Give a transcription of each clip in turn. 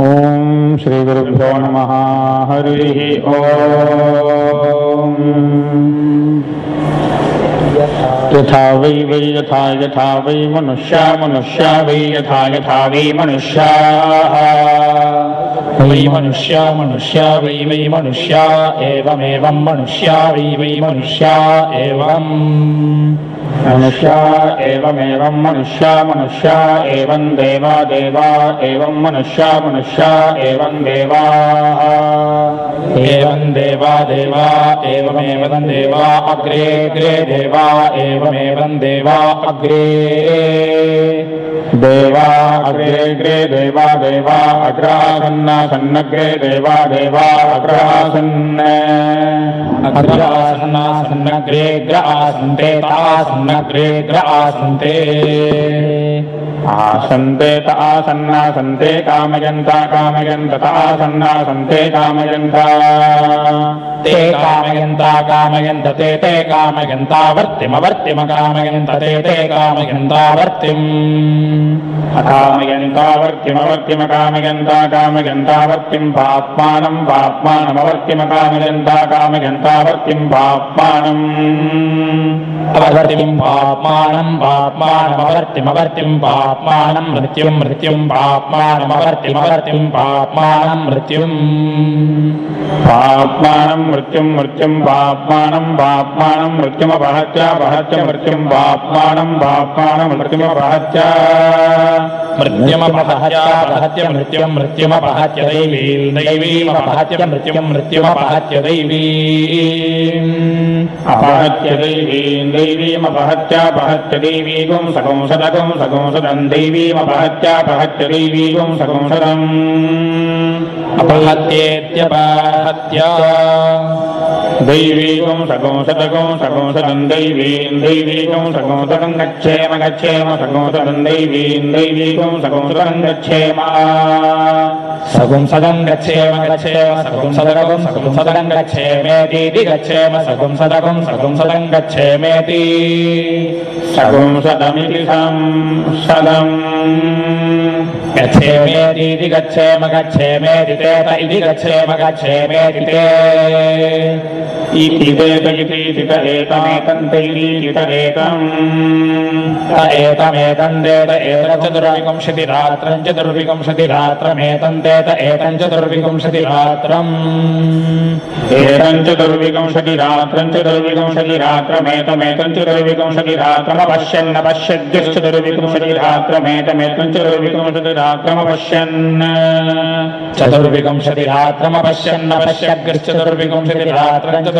ॐ श्रीगुरुभ्यो नमः। हरिः ॐ यथा वै वै यथा यथा वै मनुष्या मनुष्या वै यथा यथा वै मनुष्याः। वै मनुष्या मनुष्या वै वै मनुष्या एवमेवं मनुष्या वै वै मनुष्या एवम् मनुष्या एवमेवं मनुष्या मनुष्या एवं देवा देवा एवं मनुष्या मनुष्या एवं देवाः। एवं देवा देवा एवमेवं देवा, अग्रे अग्रे देवा एवमेवं देवा, अग्रे। देवा, अग्रे अग्रे देवा देवा अग्रासन्नासन्नग्रे देवा देवा अग्रासन्न। นักเรียนกระอาสันเต आसन्ते त आसन्नासन्ते कामयन्ता कामयन्त त आसन्नासन्ते कामयन्ता। ते कामयन्ता कामयन्त ते ते कामयन्ता वर्तिमवर्तिम कामयन्त ते ते कामयन्ता वर्तिम्। अकामयन्तावर्तिमवर्तिम कामयन्ता कामयन्तावर्तिं पाप्मानं पाप्मानमवर्तिम कामयन्ता कामयन्तावर्तिं पाप्मानम्। अवर्तिम् पाप्मानम् पाप्मानमवर्तिमवर्तिम् पाप्मानम् मृत्युम् मृत्युम् पाप्मानमवर्तिमवर्तिम् पाप्मानम् मृत्युम् पाप्मानं मृत्युं मृत्युं पाप्मानं पाप्मानं मृत्युमपहत्य अपहत्य मृत्युं पाप्मानं पाप्मानं मृत्युमपहत्य मृत्युमपहत्यापहत्य मृत्युम् मृत्युमपहत्य दैवीम् दैवीमपहत्य मृत्युम् मृत्युमपहत्य दैवीम् अपहत्य दैवीं दैवीमपहत्यापहत्य दैवीगुं सकुंसदकुं दैवीमपहत्यापहत्य दैवीकं सर्वं सर्वम् दैवीकं सघं सदकम् दैवीं दैवीकं सघोसदम् गच्छेम गच्छेम सकंसरं दैवीं दैवीकं सदम् गच्छेम। सगुंसदम् गच्छेम गच्छेम सगुंसदकम् सघुंसदगम् गच्छेमेति गच्छेम सगुंसदकम् सगुंसदम् गच्छेमेति। सघुंसदमिति सं सदम्। गच्छेमेतीति गच्छेम गच्छेमेति तेत इति गच्छेम गच्छेमेति ते एतमेतन्तेत एरञ्च दुर्विकंशति रात्रञ्च दुर्विकंसति रात्रमेतन्तेत एतञ्च दुर्विकंसति रात्रम् एतम् दुर्विकंशति रात्रम् च दुर्विकंसति रात्रमेतमेतञ्च दुर्विकंशति राक्रम पश्यन्नपश्यद्ग्यश्च दुर्विकंसति रात्रमेतमेकञ्च दुर्विकंशति रात्रम पश्यन् च दुर्विकंशति रात्रमपश्यन्नपश्यद्गिश्च दुर्विकंशति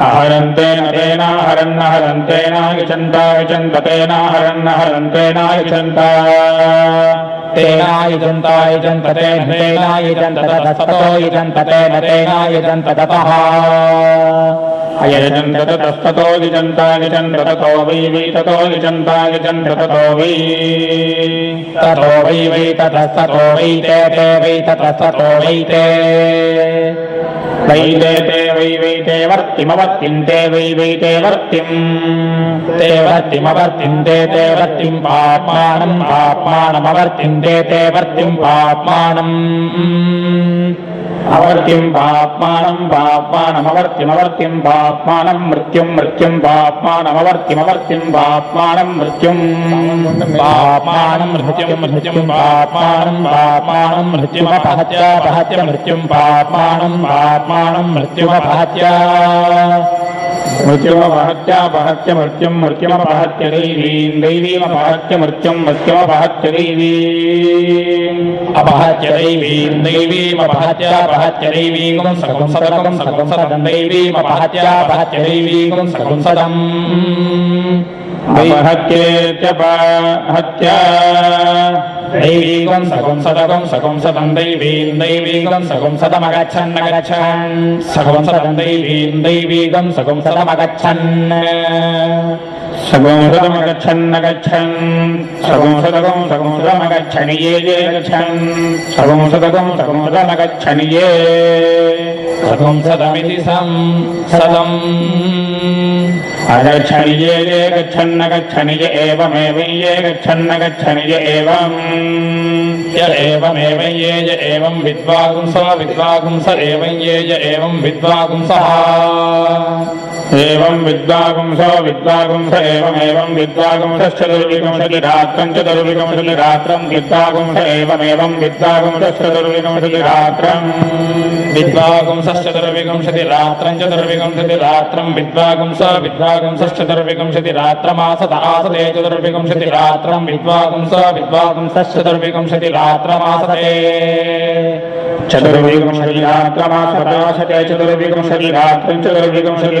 हरन्तेन तेन हरन्न हरन्तेन यचन्त यचन्त तेन हरन्न हरन्तेन यचन्त। तेनायुजन्तायुजन्त तेन युजन्त ततः। यजन्त यजन्त ततो वै वै ततो यजन्त यजन्त ततो वै। ततो वै वै ततस्ततो वै ते ते वै ततस्ततो वै ते वैते ते वै वैते वैदे वर्तिमवर्तिन्ते वै वैते वर्तिम्। ते वर्तिमवर्तिन्ते ते ते वर्तिम् पाप्मानम् आपानमवर्तिन्ते ते ते वर्तिम् पाप्मानम्। अवर्तिम् पाप्मानम् पाप्मानमवर्तिमवर्तिम् मृत्युम मृत्युम् मृत्युम् पाप्मानमवर्तिमवर्तिम् पाप्मानम् मृत्युम् पाप्मानम् मृत्युम् मृत्युम् पाप्मानम् पाप्मानम् मृत्युमपहत्य पहत्य मृत्युम् पाप्मानम् पाप्मानम् मृत्युमपहत्य मृत्युमपहत्यापहत्य मृत्युम् मृत्युमपहत्य दैवीम् दैवीमपहत्य मृत्युम् मृत्युमपहत्य दैवीम् अपहत्य दैवीम् दैवीमपहत्यापहत्य दैवीगुम् सकुंसदकम् सकुंसदम् दैवीमपहत्यापहत्य दैवीगुम् सकुंसदम् अपहत्येत्यपहत्य दैवीकं सकुंसदवम् सकुंसदं दैवीं दैवीकं सकुंसदमगच्छन्नगच्छन् सकुंसदं दैवीं दैवीकं सकुंसदमगच्छन् सदमगच्छन् सगुंसदमगच्छन्नगच्छन् सगुंसदगं सगुंसदमगच्छन् ये ये गच्छन् सगुंसदगं सगुंसदमगच्छन् ये सकुं सदमिति सं सदम् अगच्छन् ये ये गच्छन्न गच्छन् य एवमेव ये गच्छन्न गच्छन् य एवम् य एवमेव ये य एवं विद्वागुंस विद्वागुंस एवं ये य एवं विद्वागुंसः एवं विद्वागुंस विद्वागुंश एवमेवं विद्वाकं षष्ठर्विकंशलि रात्रञ्च दर्विकंशलि रात्रम् विद्वागुंश एवमेवं विद्वागं षष्ठर्विकंशलि रात्रम् विद्वाकं सश्च रात्रं विद्वागुंस विद्वाकं सश्च दर्विकंशति चतुर्विकंशति रात्रम् विद्वागुंस विद्वाकं सश्च दर्विकंशति रात्रमासते चतुर्विव रात्रमासते चतुर्विकंशति रात्रञ्चशल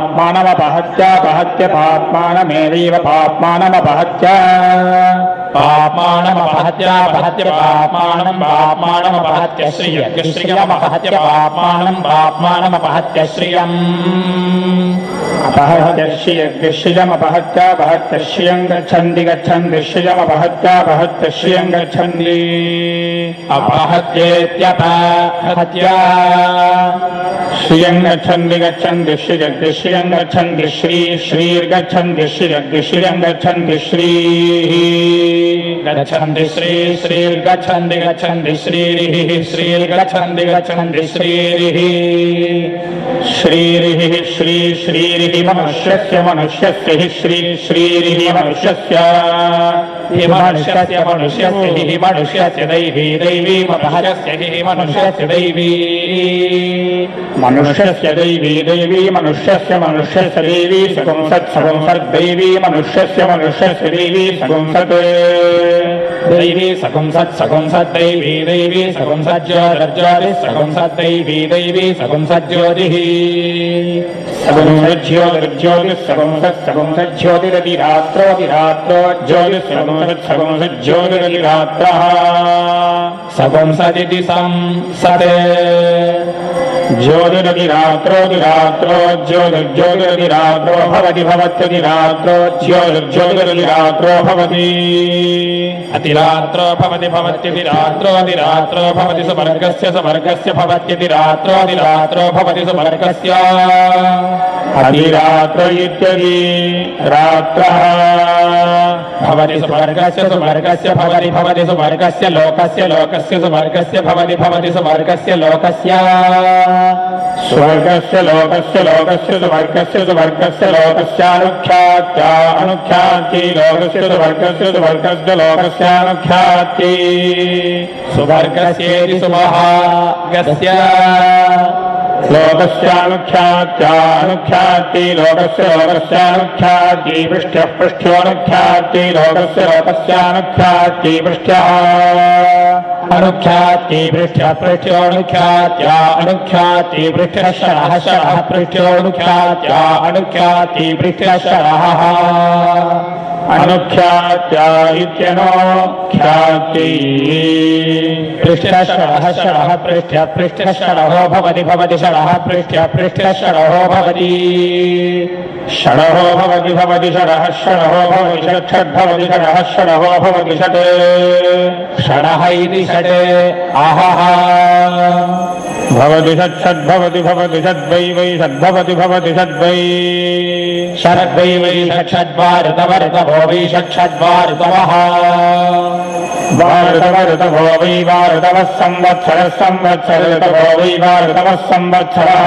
पाप्मानमपहत्यापहत्य पाप्मानमेवैव पाप्मानमपहत्य। पाप्मानमपहत्यापहत्य पाप्मानं पाप्मानमपहत्य श्रियं श्रियमपहत्य पाप्मानं पाप्मानमपहत्य श्रियम् अपहत्य श्रियमपहत्यापहत्य श्रियं गच्छन्ति गच्छन्ति श्रियमपहत्यापहत्य श्रियं गच्छन्ति। अपहत्येत्यपहत्य। श्रियं गच्छन्ति गच्छन्ति श्रियग् श्रियं श्री श्रीर्गच्छन्ति श्रियग् श्रियं गच्छन्ति श्रीः गच्छन्ति श्री श्रीर्गच्छन्ति गच्छन्ति गच्छन्ति श्रीरिः श्रीरिः श्री श्रीरिः मनुष्यस्य मनुष्यस्य हि श्री श्रीरिः मनुष्यस्य हि मनुष्यस्य मनुष्यस्य दैवी दैवी मनुष्यस्य हि मनुष्यस्य दैवी मनुष्यस्य दैवी दैवी मनुष्यस्य मनुष्यस्य देवी सकुंसत् सकुंसत् दैवी मनुष्यस्य मनुष्यस्य देवी सकुंसत् दैवी सकुंसत् सकुंसत् दैवी दैवी दैवी सकुंसज्योतिः सकुंसज्योतिर्ज्योतिः सकुंसत् सते ज्योतिः संसते ज्योतिरतिरात्रोऽतिरात्रो ज्योतिर्ज्योतिरतिरात्रो भवति भवत्यतिरात्रो ज्योतिर्ज्योतिरतिरात्रो भवति। अतिरात्रो भवति भवत्यतिरात्रोऽतिरात्रो भवति, सुवर्गस्य सुवर्गस्य भवत्यतिरात्रोऽतिरात्रो भवति, सुवर्गस्य। अधिरात्र इत्यदि रात्रः। भवति, सुवर्गस्य सुवर्गस्य भवति भवति, सुवर्गस्य, लोकस्य लोकस्य, सुवर्गस्य भवति भवति, सुवर्गस्य, लोकस्य। स्वर्गस्य लोकस्य लोकस्य सुवर्गस्य सुवर्गस्य लोकस्यानुख्यात्या अनुख्याति। लोकस्य सुवर्गस्य सुवर्गस्य लोकस्यानुख्याति सुवर्गस्येति सुमहागस्य। लोकस्यानुख्यात्या अनुख्याति लोकस्य लोकस्यानुख्याति पृष्ठ्यः पृष्ठ्योऽनुख्याति लोकस्य लोकस्यानुख्याति पृष्ठ्यः अनुख्याति पृष्ठ्य पृष्ठ्योऽनुख्यात्या अनुख्याति पृष्ठः शरः शरः पृष्ठ्योऽनुख्यात्या अनुख्याति पृष्ठः शरः अनुख्यात्या इत्यनोख्याति पृष्ठः शरः शरः पृष्ठ्य पृष्ठः शरहो भवति भवति शरः पृष्ठ्य पृष्ठः शरहो भवति षडहो भवति भवति षडः षडहो भवति षट् षड्भवति षडः षडहो भवति षट् षडः इति षड् आहः भवति षट्षद्भवति भवति षद्वै वै षड्भवति भवति षड्वै वै षट्षड्वारितवरितभो वै वै वाऋतवः संवत्सरः संवत्सर ऋतभो वै वाऋतवः संवत्सरः।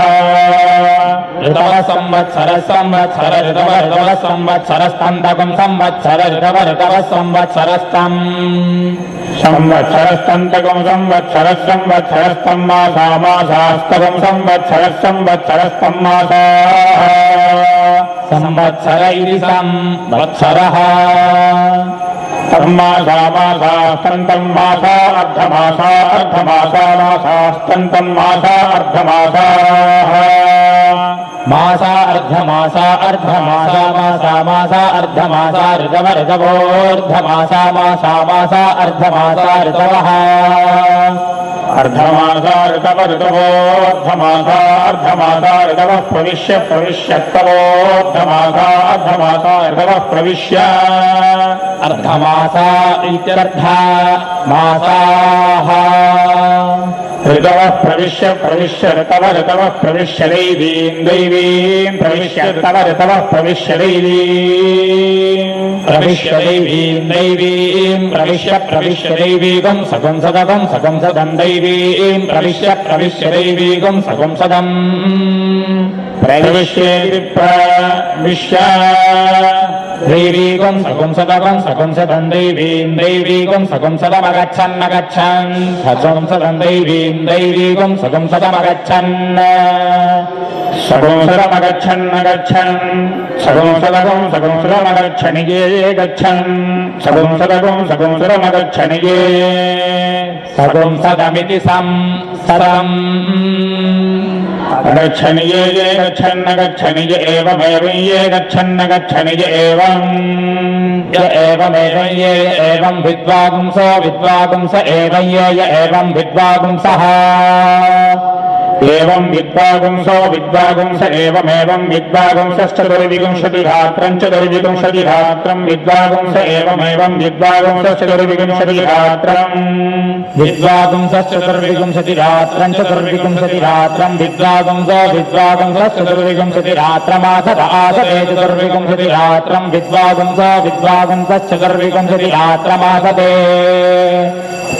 ऋतव संवत्सर संवत्सर ऋतव ऋतव संवत्सरस्तन्तकं संवत्सर ऋतव ऋतव संवत्सरस्तम् संवत्सरस्तन्तकं संवत्सरः संवत्सरस्तं मासा मासास्तकं संवत्सरः संवत्सरस्तं मासाः संवत्सर इति संवत्सरः तन्मासा मासा अर्धमासा अर्धमासा मासास्तन्तं मासा अर्धमासाः मासा अर्धमासा अर्धमासा मासा मासा अर्धमासा ऋतव ऋतवोर्धमासा मासा मासा अर्धमासा ऋतवः अर्धमासा ऋतव ऋतवोऽर्धमासा अर्धमासा ऋतवः प्रविश्य प्रविश्यत्तवोऽर्धमासा अर्धमासा ऋतवः प्रविश्य अर्धमासा इत्यर्धा मासाः। ऋतवः प्रविश्य प्रविश्य ऋतव ऋतवः प्रविश्य दैवीम् दैवीम् प्रविश्य ऋतव ऋतवः प्रविश्य दैवीम् प्रविश्य दैवीम् दैवीम् प्रविश्य प्रविश्य दैवीकम् सगुं सदकम् सगुं सदम् दैवीम् प्रविश्य प्रविश्य दैवीकम् सगुं सदम्। प्रविश्येति प्रविश्य दैवीकम् सकुंसदकम् सकुंसदं दैवीन्दैवीकम् सुगुंसदमगच्छन्न सकुंसदमगच्छन्नगच्छन् स संसदं दैवीन्दैवीकम् सकुंसदमगच्छन् सकुंसदमगच्छन्नगच्छन् अगच्छन् सभुंसदकम् संसरमगच्छणि गच्छन्। सभुंसदकम् सकुंसदमिति सं सदम् गच्छनिये ये गच्छन्नगच्छनिय एवमेव ये गच्छन्नगच्छनिय एवम् य एवमेव ये एवं विद्वागुंसो विद्वागुंस एव ये य एवं विद्वागुंसः एवम् विद्वागुंसो विद्वागुंस एवमेवम् विद्वावंसश्चविंशति रात्रम् च द्विविंशति विद्वागुंस एवमेवम् विद्वागंसश्चविंशति रात्रम् विद्वादंसश्चर्विविंशति रात्रम् च सर्वविंशति रात्रम् विद्वादुंस विद्वादंसश्चतुर्विंशति रात्रमासत आसरे चर्विंशति रात्रम् विद्वादंस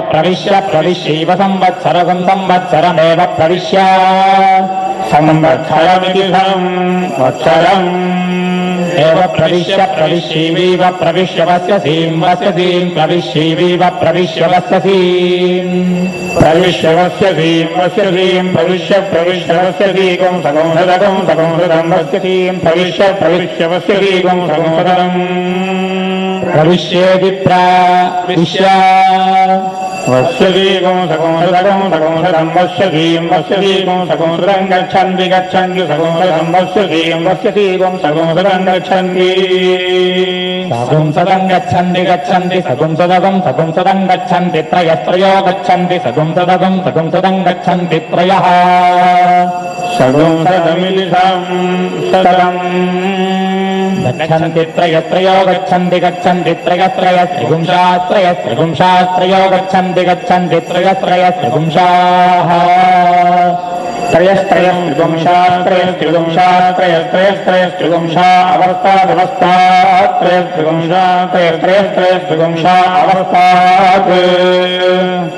प्रविश्य प्रविश्यैव संवत्सरकम् संवत्सरमेव प्रविश्य। संवत्सरमिति संवत्सरम् एव प्रविश्य प्रविश्यैवैव प्रविश्यवस्य प्रविश्ववस्यैव वस्य भींवस्य प्रविश्यैवैव प्रविश्यवस्य सीम्। प्रविश्यवस्य तदोदगम् वस्य वसतीम् प्रविश्य प्रविश्रवस्य सगंसदम् समोदरम् प्रा प्राविश्वा म्बश्य श्रीम् वस्य जीवम् सकुद्रम् गच्छन्ति गच्छन्ति सगुन्दरम्बश्य श्रीम् वस्य जीवम् सगोदरम् गच्छन्ति। सगुंसदम् गच्छन्ति गच्छन्ति सतुं सदतम् गच्छन्ति त्रयस्त्रयो गच्छन्ति सगुंसदगम् सकुंसदम् गच्छन्ति त्रयः। सकुंसदमिति सं सदम्। गच्छन्ति त्रयस्त्रयो गच्छन्ति गच्छन्ति त्रिपुंशास्त्रयो गच्छन्ति गच्छन्ति त्रयस्त्रय त्रिपुंशाः त्रयस्त्रयस्त्रिगुंशास्त्रयस्त्रिगुंशास्त्रयस्त्रयस्त्रयस्त्रिगुंशा अवस्थादवस्थात्रयस्त्रिगुंशात्रयस्त्रयस्त्रिगुंशा अवस्थात्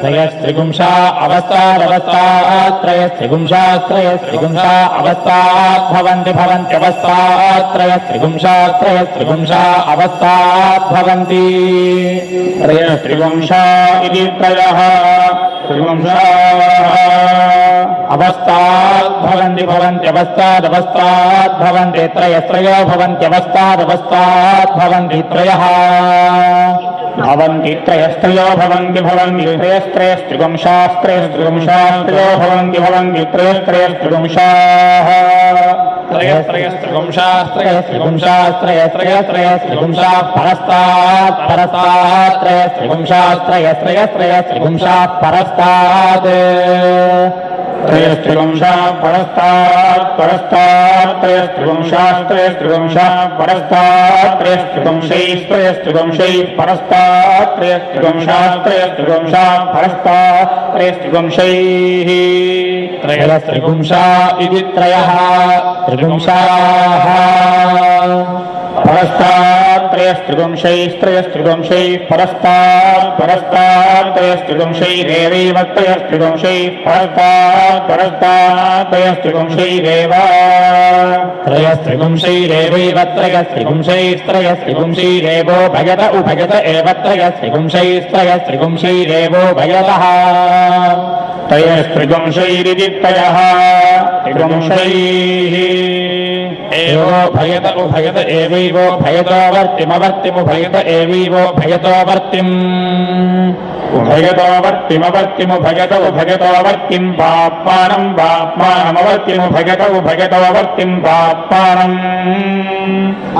त्रयस्त्रिपुंशा अवस्थादवस्थात्रयस्त्रिपुंशास्त्रयस्त्रिपुंशा अवस्थात् भवन्ति भवन्त्यवस्थात्रयस्त्रिपुंशास्त्रयस्त्रिपुंशा अवस्थात् भवन्ति त्रयस्त्रिगुंशा इति त्रयः अवस्थात् भवन्ति भवन्त्यवस्थादवस्थात् भवन्ति त्रयस्त्रयो भवन्त्यवस्थादवस्थात् त्रयः। भवन्ति त्रयस्त्रयो भवन्ति भवन्ति त्रयस्त्रयस्त्रिगुंशास्त्रयस्त्रिगुंशास्त्रयो भवन्ति भवन्ति त्रयस्त्रयस्त्रिगुंशाः त्रयस्त्रयस्त्रिगुंशास्त्रयस्त्रिगुंशास्त्रयस्त्रयस्त्रयस्त्रिगुंशाः परस्तात् परस्तात् त्रयस्त्रिगुंशास्त्रयस्त्रयस्त्रयस्त्रिगुंशाः परस्तात् त्रयस्त्रिवंशा परस्तात् परस्तात् त्रयस्त्रिवंशास्त्रयस्त्रिवंशा परस्तात् त्रयस्त्रिवंशैस्त्रयस्त्रिवंशैः परस्तात् त्रयस्त्रिवंशास्त्रयस्त्रिवंशा परस्तात् त्रयस्त्रिवंशैः त्रयस्त्रिगुंशा इति त्रयः त्रिगुंशाः परस्तान्त्रयस्त्रिपुंशैस्त्रयस्त्रिपुंशैः परस्तान् परस्तान्त्रयस्त्रिपुंशैरेवैव त्रयस्त्रिपुंशैः परस्तान् परस्तान्त्रयस्त्रिपुंशैरेव त्रयस्त्रिपुंशैरेवैव त्रयस्त्रिपुंशैस्त्रयस्त्रिपुंशैरेवो त्रयस्त्रिगुंशैरेवैवत्रय भगत उभयत एव त्रयस्त्रिपुंशैस्त्रयस्त्रिपुंशैरेवो स्त्रयश्रिगुंशै त्रयस्त्रिवंशैरिति त्रयः त्रिवंशैः एवो भयत उभयत एवैवो भयतोवर्तिमवर्तिमुभयत एवैवो भयतोवर्तिम् उभयतोवर्तिमवर्तिमुभयत उभयतोवर्तिम् पाप्मानम् पाप्मानमवर्तिमुभयत उभयतोवर्तिम् पाप्मानम्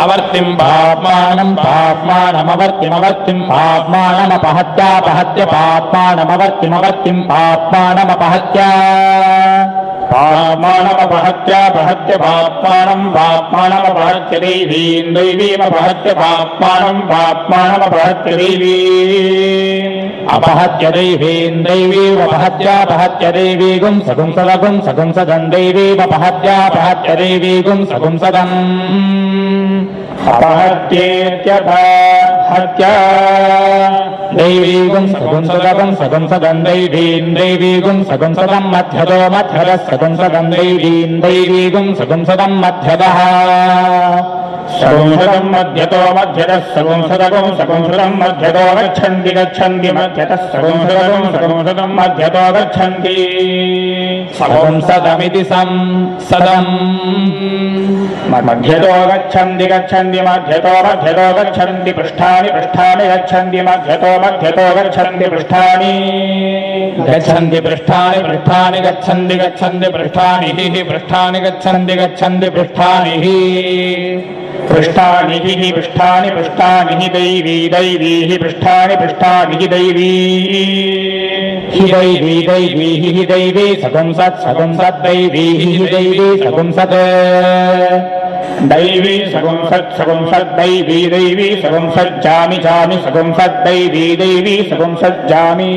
अवर्तिम् पाप्मानम् पाप्मानमवर्तिमवर्तिम् पाप्मानमपहत्यापहत्य पाप्मानमवर्तिमवर्तिम् पाप्मानमपहत्या पाप्मानमपहत्यापहत्य पाप्मानम् पाप्मानमपहत्य दैवीम् दैवीमपहत्य पाप्मानम् पाप्मानमपहत्य दैवी अपहत्य दैवीम् दैवीमपहत्यापहत्य दैवीगुम् सगुंसदगुम् सगुंसदम् हत्या दैर्वीगुम् सगुंसदगम् सदंसगन्धै वीन्द्रैवेगुम् सगंसदम् मध्यदो मध्यदः सदंसगन्धै वीन्द्रैवेगुम् सगुंसदम् मध्यदः। సగుంసదం మధ్యతో మధ్యతః సగుంసదగం సగుంసదం మధ్యతో గచ్చంది గచ్చంది మధ్యతః సగుంసదగం సగుంసదం మధ్యతో గచ్చంది సగుంసదమితి సం సదం. మధ్యతో గచ్చంది గచ్చంది మధ్యతో మధ్యతో గచ్చంది పృష్టాని పృష్టాని గచ్చంది మధ్యతో మధ్యతో గచ్చంది పృష్టాని గచ్చంది పృష్టాని పృష్టాని గచ్చంది గచ్చంది పృష్టాని పృష్టాని గచ్చంది గచ్చంది పృష్టాని पृष्ठानि हि पृष्ठानि पृष्ठानि हि दैवी दैवी पृष्ठानि पृष्ठानि दैवी हि दैवी दैवी हि दैवी सगुंसत् सगुंसत् दैवी हि दैवी सगुंसत् दैवी सगुंसत् सगुंसत् दैवी दैवी सगुंसज्जामि जामि सगुंसत् दैवी दैवी सगुंसज्जामि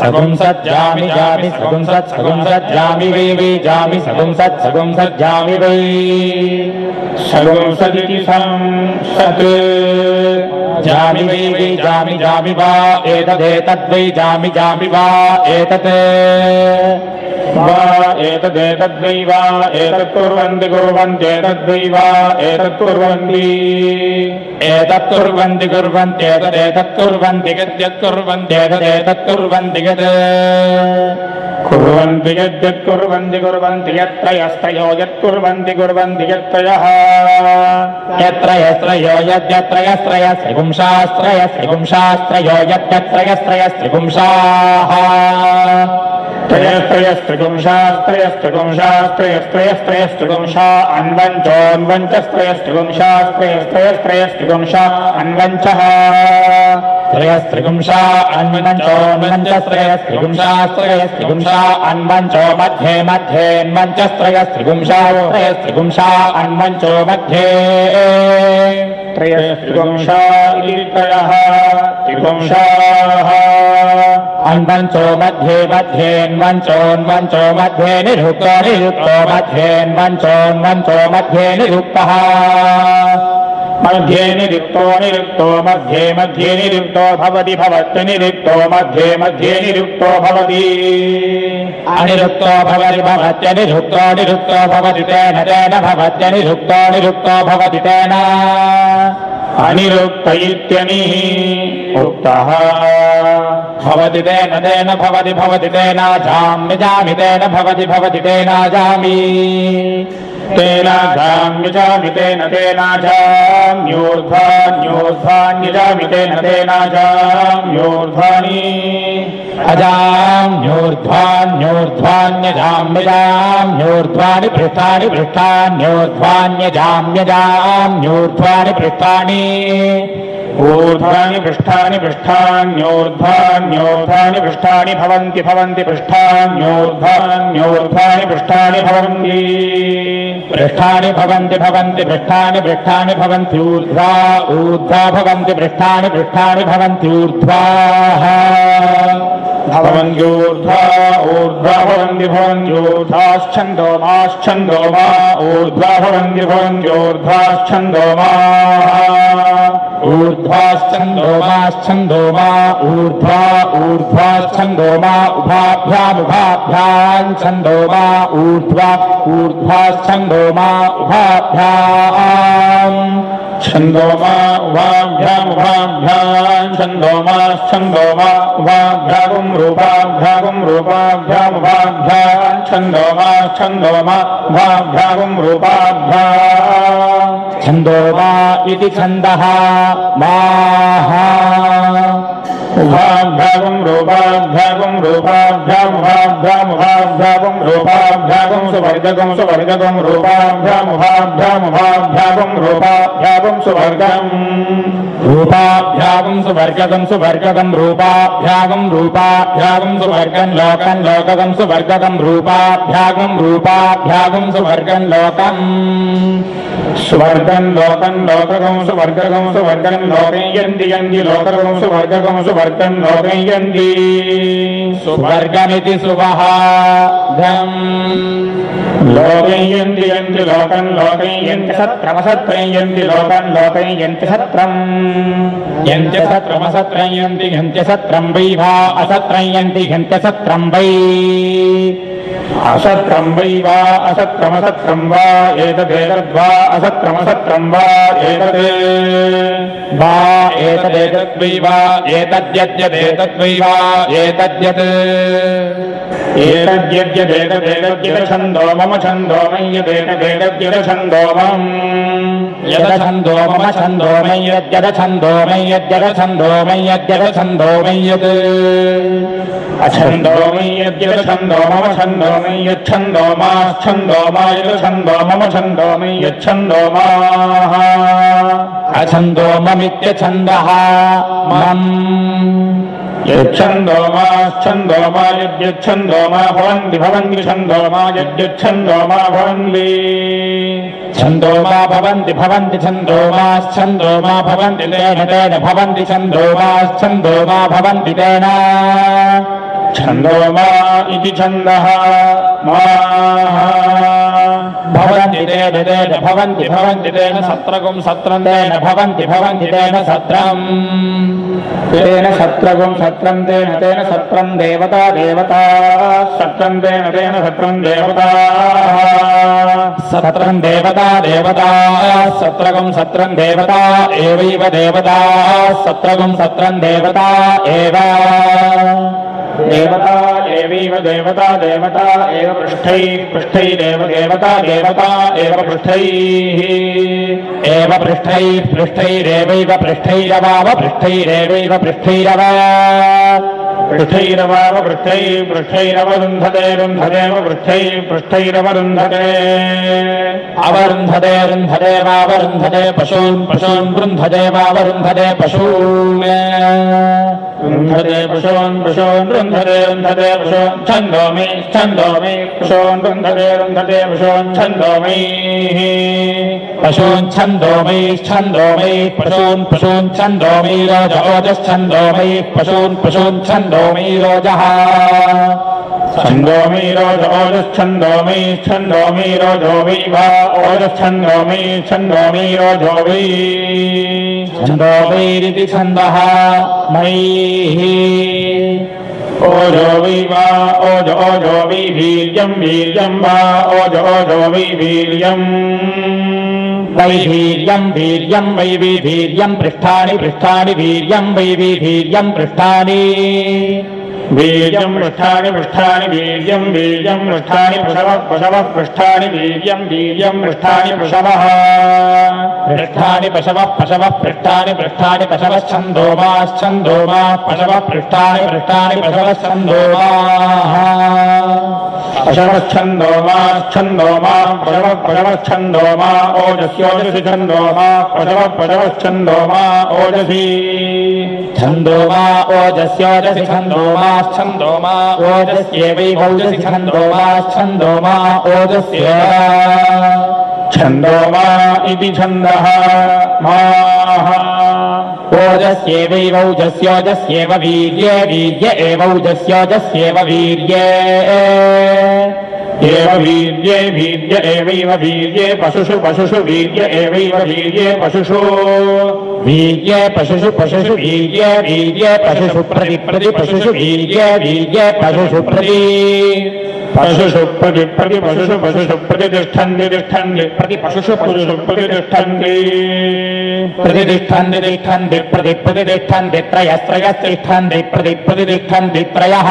सगुंसत् जामि जामि सगुंसत् सगुंसत् जामि वै वै जामि सगुंसत् सगुंसत् जामि वै सगुंसदिति संसत् जामि वै वै जामि जामि वा एतदेतद्वै जामि जामि वा एतत्। वा एतदेतद्वै वा एतत् कुर्वन्ति कुर्वन्त्येतद्वै वा एतत् कुर्वन्ति एतत् कुर्वन्ति कुर्वन्त्येतदेतत् कुर्वन्ति गद्यत् कुर्वन्ति गत् कुर्वन्ति कुर्वन्ति कुर्वन्ति यत्र यस्तयो यत् कुर्वन्ति कुर्वन्ति यत्रयः। यत्र यस्त्रयो यद्यत्र त्रयस्त्रयस्त्रिगुंशास्त्रयस्त्रिपुंशा त्रयस्त्रयस्त्रयस्त्रिगुंसा अन्वञ्चः त्रयस्त्रिगुंसा अन्वञ्चोऽन्वञ्चस्त्रयस्त्रिपुंशास्त्रयस्त्रिपुंशा अन्वञ्चो मध्ये मध्ये मञ्चस्त्रयस्त्रिगुंसा त्रयस्त्रिगुंसा अन्वञ्चो मध्ये त्रयः त्रिपुंसाः अन्वञ्चो मध्ये मध्येन्वञ्चोन्वञ्चो मध्ये निरुक्तो निरुक्तो मध्येन्वञ्चोन्वञ्चो मध्ये निरुक्तः। मध्ये निरुक्तो निरुक्तो मध्ये मध्ये निरुक्तो भवति भवत्य निरुक्तो मध्ये मध्ये निरुक्तो भवति। अनिरुक्तो भवति भवत्यनिरुक्तो निरुक्तो भवति तेन तेन भवत्यनिरुक्तो निरुक्तो भवति तेन। अनिरुक्त इत्यनिः उक्तः भवति तेन तेन भवति भवति तेनाजामि जामि तेन भवति भवति तेनाजामि। तेनाजाम्यजामि तेन तेनाजाम्योर्ध्वान्योर्ध्वान्यजामि तेन तेनाजाम्योर्ध्वानि अजाम्योर्ध्वान्योर्ध्वान्यजाम्यजाम्योर्ध्वानि पृष्ठानि पृष्ठान्योर्ध्वान्यजाम्यजाम्योर्ध्वानि पृष्ठानि। ऊर्ध्वानि पृष्ठानि पृष्ठान्योर्ध्वान्योर्ध्वानि पृष्ठानि भवन्ति भवन्ति पृष्ठान्योर्ध्वान्योर्ध्वानि पृष्ठानि भवन्ति। पृष्ठानि भवन्ति भवन्ति पृष्ठानि पृष्ठानि भवन्ति ऊर्ध्वा ऊर्ध्वा भवन्ति पृष्ठानि पृष्ठानि भवन्ति ऊर्ध्वाः। भवन्त्यूर्ध्वा, ऊर्ध्वा भवन्ति भवन्त्यूर्ध्वाश्छन्दो माश्छन्दो मा ऊर्ध्वा भवन्ति भवन्त्यूर्ध्वाश्छन्दो मा ऊर्ध्वाश्छन्दो माश्छन्दो मा ऊर्ध्वा ऊर्ध्वाश्छन्दो मा उभाभ्यामुभाभ्याम् छन्दो मा ऊर्ध्वा ऊर्ध्वाश्छन्दो मा उभाभ्याम् छन्दोमा वा छन्दोमाश्छन्दोमा वाभ्यान् छन्दो वा छन्दोमाश्छन्दोमा वा रूपाभ्या। छन्दोमा इति छन्दः माहा। उभाभ्यागं रूपाभ्यागं रूपाभ्यामुभाभ्यामुभाभ्यागं रूपाभ्यागं सुवर्गकं सुवर्गकं रूपाभ्यामुभाभ्यामुभाभ्यागं रूपाभ्यागं सुवर्गम् रूपाभ्यागम् सुवर्गकम् सुवर्गकम् रूपाभ्यागम् रूपाभ्यागम् सुवर्गम् लोकम् लोककम् सुवर्गकम् रूपाभ्यागम् रूपाभ्यागम् सुवर्गम् लोकम् सुवर्गं लोकं लोककं सुवर्गकं सुवर्गं लोके यन्ति यन्ति लोककं सुवर्गकं सुवर्गं सुवर्गम् नोगयन्ति सुवर्गमिति सुवः धम्। లోకయ్యంతి యంతి వై అసత్రం వై వా అసత్రమసత్రం వా ఏతదేతద్వా అసత్రమసత్రం వా ఏతదే. వా ఏతదేతద్వై వా ఏతద్యద్యదేతద్వై వా ఏతద్యత్. ఏతద్యద్యదేతదేతద్యత ఛందో మమ मम छन्दो मय् यद्यदछन्दो मय् यद्यदछन्दो मय् यद्यदछन्दो मय् यत् अछन्दो मय्यद्यदछन्दो मम छन्दो मय्यच्छन्दो माच्छन्दो मा यदछन्दो मम छन्दो मय्यच्छन्दो माः। अछन्दो ममित्यछन्दः मम् यच्छन्दो माच्छन्दो मा यद्यच्छन्दो मा भवन्ति भवन्ति छन्दो मा यद्यच्छन्दो मा भवन्ति छन्दो मा भवन्ति भवन्ति छन्दो माश्छन्दो मा भवन्ति तेन तेन भवन्ति छन्दो माश्छन्दो मा भवन्ति तेन। छन्दो मा इति छन्दः भवन्ति तेन तेन भवन्ति भवन्ति तेन सत्रगुं सत्रं तेन भवन्ति भवन्ति तेन सत्रम् तेन सत्रगुं सत्रं तेन तेन सत्रं देवता देवता सत्रं तेन तेन सत्रं देवता सत्रं देवता देवता सत्रगुं सत्रं देवता एवैव देवता सत्रगुं सत्रं देवता एव देवता, एवीव देवता देवता, एव पृष्ठैः पृष्ठैरेव देवता देवता, एव पृष्ठैः। एव पृष्ठैः पृष्ठैरेवैव पृष्ठैरवाव पृष्ठैरेवैव पृष्ठैरव। पृष्ठैरवाव पृष्ठैः, पृष्ठैरवरुन्धते, रुन्धतेव पृष्ठैः, पृष्ठैरवरुन्धते। अवरुन्धते, रुन्धते, वावरुन्धते, पशून् पशून् वृन्धते वावरुन्धते, पशून्। रुन्धते, पशून् पशून्, रुन्धते रुन्धते, पशून् छन्दो मे छन्दो मे पशून्, रुन्धते रुन्धते, पशून् छन्दो मे पशून् छन्दोमि छन्दो पशून् प्रसून् प्रसून् छन्दोमी रजो पशून् छन्दोमयि पशून् छन्दोमै छन्दोमि रोजः। छन्दोमि रोजो ओजच्छन्दोमि छन्दोमि रोजोमि वा ओज्छन्दोमि छन्दोमि रोजोमि छन्दो वैरिति छन्दः मयिः। ओजो वा ओज ओजो वै वीर्यम् वीर्यम् वा ओज ओजो वै वीर्यम्। वै वीर्यं वीर्यं वै वीर्यं पृष्ठानि पृष्ठानि वीर्यं वै वीर्यं पृष्ठानि। वीर्यं पृष्ठानि पृष्ठानि वीर्यं वीर्यं पृष्ठानि पृषवः पशवः पृष्ठानि वीर्यं वीर्यं पृष्ठानि पृषवः। पृष्ठानि पशवः पशवः पृष्ठानि पृष्ठानि पशवश्छन्दोमाश्छन्दोमा पशवः पृष्ठानि पृष्ठानि पशवश्छन्दोमाः मा छन्दो मा पशव पशवच्छन्दो मा ओजस्योजसि छन्दो मा पशव पशवच्छन्दो मा ओजसि छन्दो मा ओजस्योजसि छन्दो माश्छन्दो मा ओजस्येवैवौजसि छन्दो माश्छन्दो मा ओजस्य। छन्दो मा इति छन्दः माः ओजस्येवैवौजस्योजस्येव वीर्ये वीर्य एवौजस्योजस्येव वीर्ये। एव वीर्ये वीर्य एवैव वीर्ये पशुषु पशुषु वीर्य एवैव वीर्ये पशुषु। वीर्ये पशुषु पशुषु वीर्ये वीर्ये पशुषु प्रति प्रति पशुषु वीर्ये वीर्ये प्रति। पशुषु प्रति प्रति पशुषु पशुषु प्रतिष्ठन्ति तिष्ठन्ति प्रति पशुषु पशुषु प्रतिष्ठन्ति प्रतिष्ठन्ति तिष्ठन्ति प्रति प्रतिष्ठन्ति त्रयस्त्रयस्तिष्ठन्ति प्रति प्रतिष्ठन्ति त्रयः।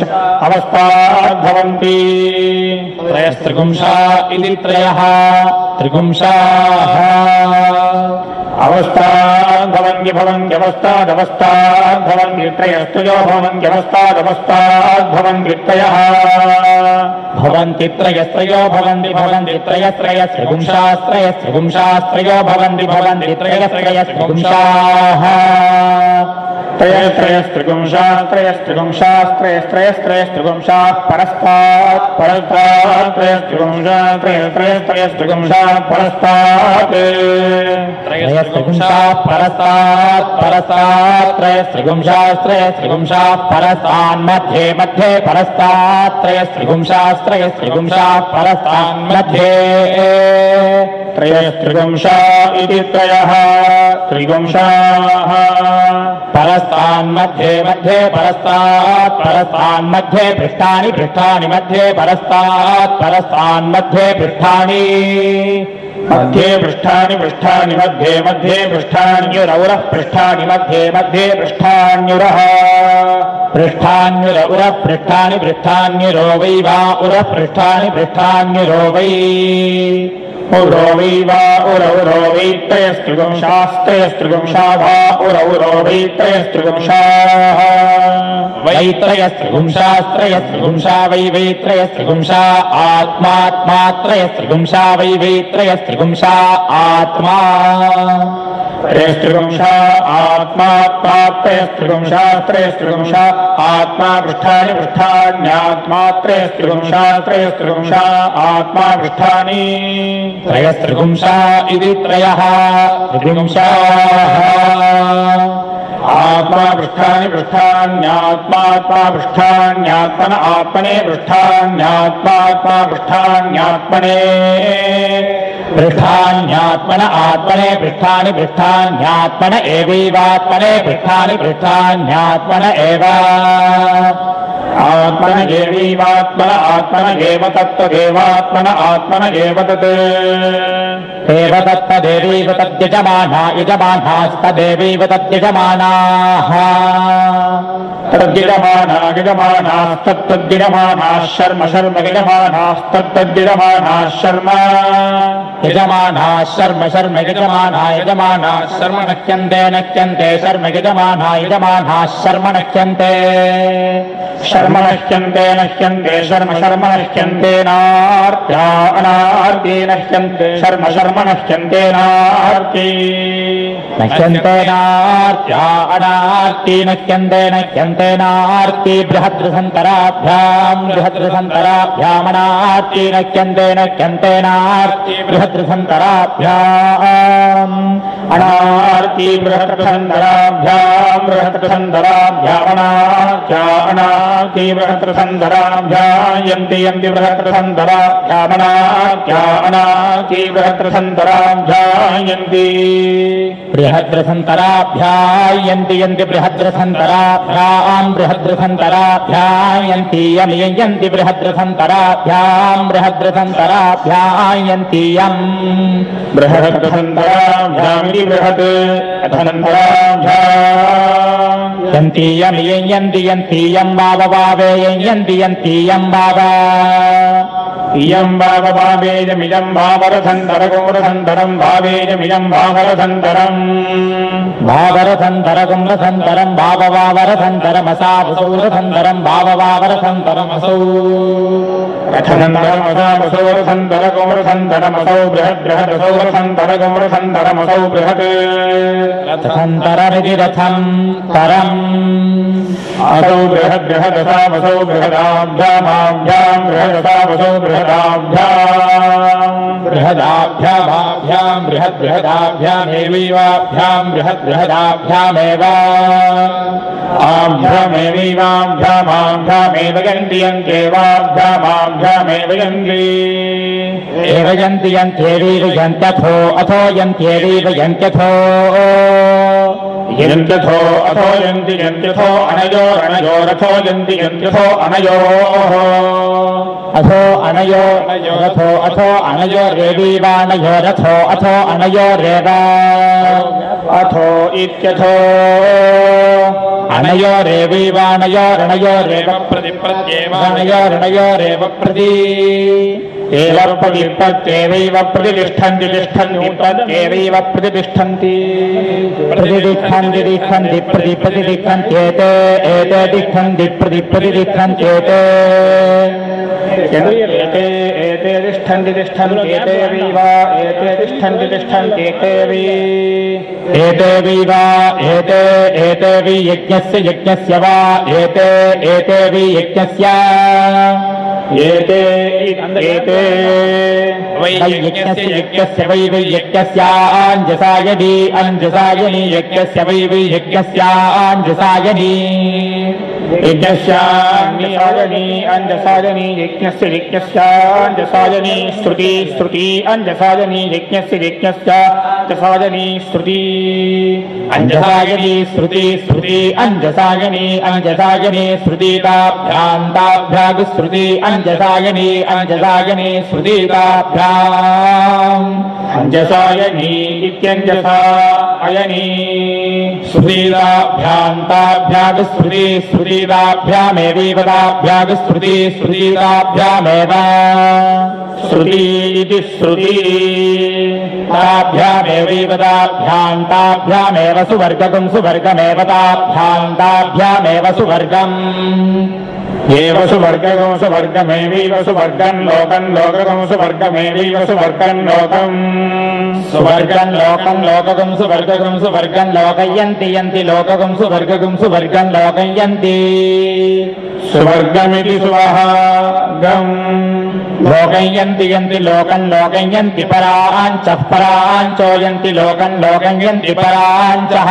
त्रयस्त्रिपुंशा त्रयस्त्रिपुंशा अवस्थात् भवन्ति इति त्रयः, त्रिगुंशाः। अवस्थात् भवन्ति त्रयस्त्रयो भवन्त्यवस्थादवस्थात् त्रयः। भवन्ति त्रयस्त्रयो भवन्ति भवन्ति त्रयस्त्रयस्त्रिगुंशास्त्रयस्त्रिगुंशास्त्रयो भवन्ति भवन्ति त्रयस्त्रयस्त्रिगुंशाः त्रयस्त्रयस्त्रिपुंशा त्रयस्त्रिपुंशास्त्रयस्त्रयस्त्रयस्त्रिपुंशाः परस्तात् परस्तात् त्रयस्त्रिपुंशा त्रयस्त्रयस्त्रयस्त्रिपुंशा परस्तात् त्रयस्त्रिगुंशा परस्तात् परस्तात् त्रयस्त्रिगुंशास्त्रयस्त्रिगुंशा परस्तान्मध्ये मध्ये परस्तात् त्रयस्त्रिगुंशास्त्रयस्त्रिगुंशा परस्तान्मध्ये त्रयस्त्रिपुंशा इति त्रयः त्रिपुंशाः परस्तान्मध्ये मध्ये परस्तात् परस्तान्मध्ये पृष्ठानि पृष्ठानि मध्ये परस्तात् परस्तान्मध्ये पृष्ठानि। मध्ये पृष्ठानि पृष्ठानि मध्ये मध्ये पृष्ठान्युरौरः पृष्ठानि मध्ये मध्ये पृष्ठान्युरः। पृष्ठान्युरउरः पृष्ठानि पृष्ठान्युरो वै वा उरः पृष्ठानि पृष्ठान्युरो वै उरो वै वा वै त्रयस्त्रिगुंशास्त्रयस्त्रिगुंशा वा उरौरो वै त्रयस्त्रिगुंशाः वैत्रयस्त्रिगुंशास्त्रयस्त्रिगुंशा वै वैत्रयस्त्रिगुंशा आत्मात्मात्रयस्त्रिगुंशा वै वैत्रयस्त्रिगुंशा आत्मा त्रयस्त्रिगुंशा आत्मात्मा त्रयस्त्रिगुंशा त्रयस्त्रिगुंशा आत्मा पृष्ठानि पृष्ठान्यात्मा त्रयस्त्रिगुंशा आत्मा पृष्ठानि इति त्रयः आत्मा पृष्ठानि पृष्ठान्यात्मात्मा पृष्ठान्यात्मन आत्मने पृष्ठान्यात्मात्मा पृष्ठान्यात्मने पृष्ठान्यात्मन आत्मने पृष्ठानि पृष्ठान्यात्मन एवैवात्मने पृष्ठानि पृष्ठान्यात्मन एव आत्मन एवैवात्मन आत्मन एव तत्तदेवात्मन आत्मन एव तत् एव तत्तदेवैव तद्यजमाना यजमानास्तदेवैव तद्यजमानाः शर्म शर्म गिरमाणास्तत्तद्गिरमाणाः शर्म। यजमानाः शर्म शर्म यजमाना यजमानाः शर्म नक्यन्ते नक्यन्ते शर्म यजमाना यजमानाः शर्म नक्यन्ते शर्म नश्यन्ते नश्यन्ते शर्म शर्म नार्त्या अनार्ति नश्यन्ते शर्म शर्म नश्यन्ते नार्ति नक्यन्ते नार्त्या अनार्ति नक्यन्ते नक्यन्ते नार्ति बृहदृसन्तराभ्याम् बृहदृसन्तराभ्यामनार्ति नक्यन्ते नक्यन्ते नार्ति बृहदृसन्तराभ्याम् अणार्ति बृहत्सन्दराभ्याम् बृहत्सन्दराभ्यामणाख्या अणार्ति बृहत्सन्दराभ्यायन्ति यन्ति बृहत्सन्दराभ्यामणाख्या अणार्ति बृहत्सन्दराभ्यायन्ति बृहद्रथन्तराभ्यायन्ति यन्ति बृहद्रथन्तराभ्याम् बृहद्रथन्तराभ्यायन्ति सन्तराभ्याम् बृहद्र सन्तराभ्या यन्तीयम् यञयन्ति बृहद्र सन्तराभ्याम् बृहद्र सन्तराभ्या यन्तियम् बृहद्र सन्तराभ्याम् बृहद् यन्तीयम् यञयम् वावे यञ यन् दियन्तीयम् बाबा। इयम् भावभाव भावेयमिजम् भावर सन्दर कुमृसन्धरम् भावेयमिजम् भावरसन्दरम् भावर सन्तर कुम्रन्तरम् भाववावरसन्तरमसा वसौरसन्दरम् भाववावरसन्तरमसौ रथन कुमृसन्दरमसौ बृहद् गृहसोरसन्धर कुमृसन्दरमसौ बृहदन्तरमिति रथम् असौ बृहद्बृहदसावसौ बृहदाभ्यामाभ्याम् बृहदसावसौ बृहद बृहदाभ्याम् बृहदाभ्यामाभ्याम् बृहद्बृहदाभ्यामेवैवाभ्याम् बृहद्बृहदाभ्यामेव। आभ्यामेवैवाभ्यामाभ्यामेव यन्ति यन्ति एव यन्ति यन्त्येवैव यन्त्यथो अथो यन्त्येवैव यन्त्यथो यन्त्यथो अथो यन्ति यन्त्यथो अनयोरणयोरथो यन्ति यन्त्यथो अनयोः अथो अनयो रथो अथो अनयोरेवीवानयोरथो अथो अनयोरेव अथो इत्यथो अनयोरेवीवानयोरणयोरेव अनयोरणयोरेव प्रति एव प्रतिपत्त्येवैव प्रतिष्ठन्ति, तिष्ठन्ति प्रति प्रति प्रतिष्ठन्त्येते एते एते तिष्ठन्ति तिष्ठन्ति एतेवैव, एते तिष्ठन्ति एतेवै। यज्ञस्य यज्ञस्य वा, एते एते वि यज्ञस्य। एते एते वै यज्ञस्य यज्ञस्य वै वै यज्ञस्याञ्जसायनी अञ्जसायनी यज्ञस्य वै वै यज्ञस्याञ्जसायनी यज्ञस्यान्यसायनी अञ्जसायनी यज्ञस्य यज्ञस्याञ्जसायनी श्रुति श्रुति अञ्जसायनी यज्ञस्य यज्ञस्याञ्जसायनी श्रुति अञ्जसायनी श्रुति श्रुति अञ्जसायनी अञ्जसायनी श्रुतिताभ्यान्ताभ्याग श्रुति अञ्जसायनी अञ्जसायनी श्रुतिताभ्याम् अञ्जसायनी इत्यञ्जसा अयनी श्रुतिदाभ्यान्ताभ्याग श्रुति श्रुतिदाभ्यामेवीवदाभ्याग श्रुति श्रुतिदाभ्यामेव श्रुति इति श्रुति ताभ्यामेवैवदाभ्यान्ताभ्यामेव सुवर्गकं सुवर्गमेव ताभ्यान्ताभ्यामेव सुवर्गम् एव सुवर्गकं सुवर्गमेवैव सुवर्गं लोकं लोककं सुवर्गमेवैव सुवर्गं लोकम् सुवर्गं लोकं लोककं सुवर्गकं सुवर्गं लोकयन्ति यन्ति लोककं सुवर्गकं सुवर्गं लोकयन्ति सुवर्गमिति सुवहागम् लोकयन्ति यन्ति लोकं लोकयन्ति पराञ्चः पराञ्चो यन्ति लोकं लोकयन्ति पराञ्चः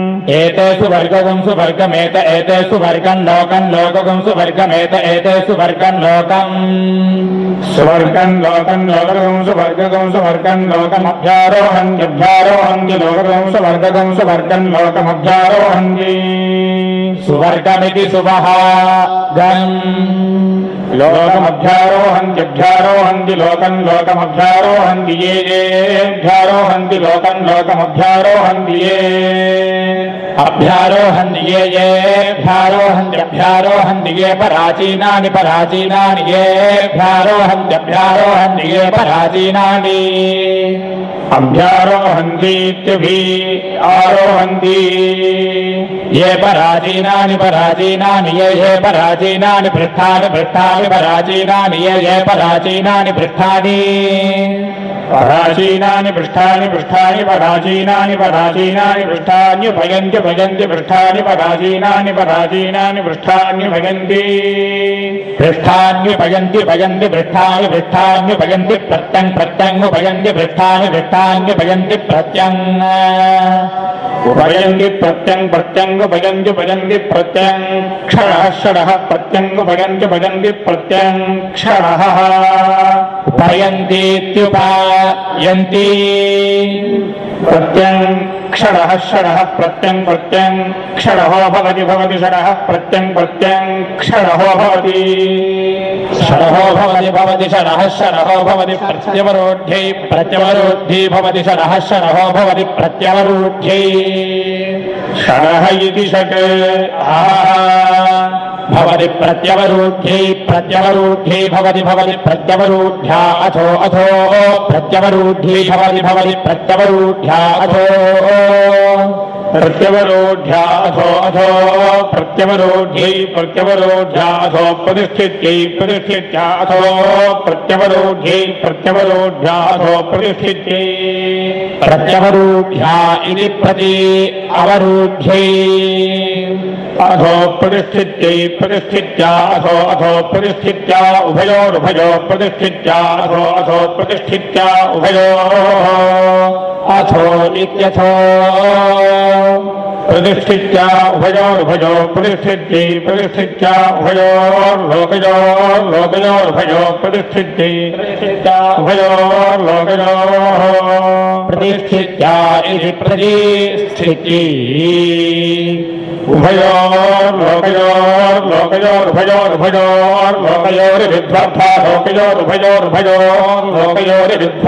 एते सुवर्गकं सुवर्गमेत एते सुवर्गं लोकं लोककं सुवर्गमेत एते सुवर्गं लोकम् सुवर्गं लोकं लोककं सुवर्गकं सुवर्गं लोकमभ्यारोहन्त्यभ्यारोहन्ति लोककं सुवर्गकं सुवर्गं लोकमभ्यारोहन्ति। सुवर्गमिति सुवः गम् लोकमभ्यारोहन्त्यभ्यारोहन्ति लोकं लोकमभ्यारोहन्ति ये येभ्यारोहन्ति लोकं लोकमभ्यारोहन्ति ये अभ्यारोहन्ति ये येऽभ्यारोहन्त्यभ्यारोहन्ति ये पराचीनानि पराचीनानि येऽभ्यारोहन्त्यभ्यारोहन्ति ये पराचीनानि अभ्यारोहन्तीत्यभि आरोहन्ति ये पराचीनानि पराचीनानि ये ये पराचीनानि पृष्ठानि पृष्ठानि पराचीनानि, ये ये पराचीनानि पृष्ठानि। पराचीनानि पृष्ठानि पृष्ठानि, पराचीनानि पराचीनानि पृष्ठान्युभयन्ति भजन्ति पृष्ठानि, पराचीनानि पराचीनानि पृष्ठान्युभयन्ति पृष्ठान्युपयन्ति भजन्ति पृष्ठानि पृष्ठान्युपयन्ति प्रत्यङ् प्रत्यङ्गुपयन्ति पृष्ठानि पृष्ठान्युपयन्ति प्रत्यङ्। उपयन्ति प्रत्यङ् प्रत्यङ्गुभयन्ति भजन्ति प्रत्यङ् क्षणः षडः प्रत्यङ्गुभयन्ति भजन्ति प्रत्यङ् क्षणः उपयन्तीत्युपायन्ति प्रत्यङ् क्षणः षडः प्रत्यङ् प्रत्यङ् क्षणहो भवति भवति षडः प्रत्यङ् प्रत्यङ् क्षणहो भवति षडहो भवति भवति षडः षडहो भवति प्रत्यवरोध्ये प्रत्यवरोध्ये भवति षडः षडहो भवति प्रत्यवरोध्ये षडः इति षट्। भवति भवति प्रत्यवरोध्या अथो अथो प्रत्यवरोध्ये भवति भवति प्रत्यवरोध्या अथो। प्रत्यवरोध्या अथो अथो प्रत्यवरोध्यै प्रत्यवरोध्या अथो प्रतिष्ठित्यै प्रतिष्ठित्या अथो प्रत्यवरोध्यै प्रत्यवरोध्या अथो प्रतिष्ठित्यै। प्रत्यवरोध्या इति प्रति अवरोध्यै। अथो प्रतिष्ठित्यै प्रतिष्ठित्या अथो अथो प्रतिष्ठित्या उभयोरुभयो प्रतिष्ठित्या अथो अथो प्रतिष्ठित्या उभयोः। अथो പ്രതിഷ്ഠിച്ച ഉഭയോർഭയോ പ്രതിഷ്ഠിച്ച് പ്രതിഷ്ഠിച്ച ഉഭയോർലോകയോർലോകയോർഭയോ പ്രതിഷ്ഠിച്ച് പ്രതിഷ്ഠിച്ച ഉഭയോർലോകയോ പ്രതിഷ്ഠിച്ച ഇതി പ്രതിഷ്ഠിച്ച് ഉഭയോർലോകയോർലോകയോർഭയോർഭയോർലോകയോർ വിധ്വ ലോകയോർ ഭയോർഭയോർലോകയോർ വിധ്വ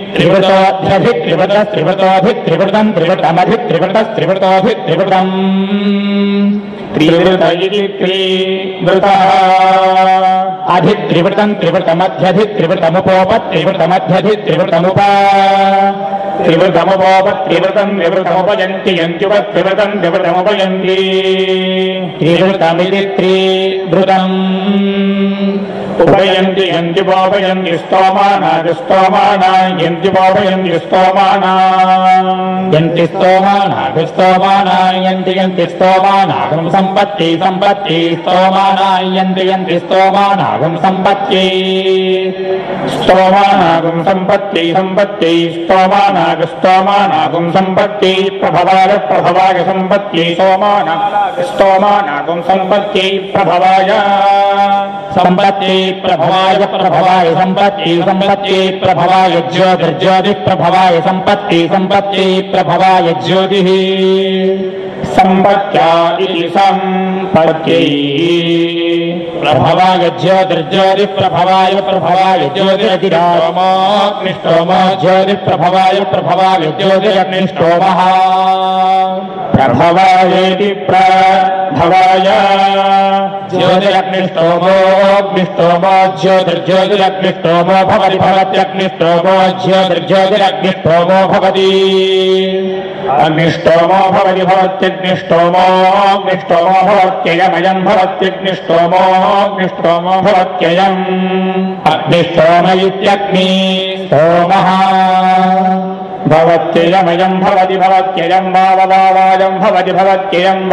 त्रिवृतोऽध्यधि त्रिवृतस्त्रिवृतोऽधि त्रिवृतम् त्रिवृतमधि त्रिवृतस्त्रिवृतोऽधि त्रिवृतम् त्रिवृत इति त्रिवृतः अधित्रिवृतम् त्रिवृतमध्यधि त्रिवृतमुपोप त्रिवृतमध्यधि त्रिवृतमुप त्रिवृतम् ఉపయంతి యంతి పాపయంతి స్తోమానాది స్తోమానా ఎంతి పాపయంతి స్తోమానా ఎంతి స్తోమానాది స్తోమానా ఎంతి ఎంతి స్తోమానాగం సంపత్తి సంపత్తి స్తోమానా ఎంతి ఎంతి స్తోమానాగం సంపత్తి స్తోమానాగం సంపత్తి సంపత్తి స్తోమానాగ స్తోమానాగం సంపత్తి ప్రభవాగ ప్రభవాగ సంపత్తి సోమాన స్తోమానాగం సంపత్తి ప్రభవాయ సంపత్తి प्रभवाय प्रभवाय संपत्ति संपत्ति प्रभवाय ज्योतिर्ज्योतिः प्रभवाय संपत्ति संपत्ति प्रभवाय ज्योतिः। सम्पत्त्या इति सम्पत्त्यै प्रभवाय ज्योतिर्ज्योतिः प्रभवाय प्रभवाय ज्योतिरधिरामोऽग्निष्टोमो ज्योतिप्रभवाय प्रभवाय ज्योतिरग्निष्टोमः। प्रभवायेति प्रभवाय ज्योतिरग्निष्टोमोऽग्निष्टोमो ज्योतिर्ज्योतिरग्निष्टोमो भवति भवत्यग्निष्टोमो ज्योतिर्ज्योतिरग्निष्टोमो भवति अग्निष्टोमो भवति भवत्यग्निष्टोमो अग्निष्टोमो भवत्ययमयम् भवत्यग्निष्टोमो अग्निष्टोमो भवत्ययम् अग्निष्टोम इत्यग्नि सोमः भवत्ययमयम् भवति भवत्ययम् वाव भवति भवत्ययम्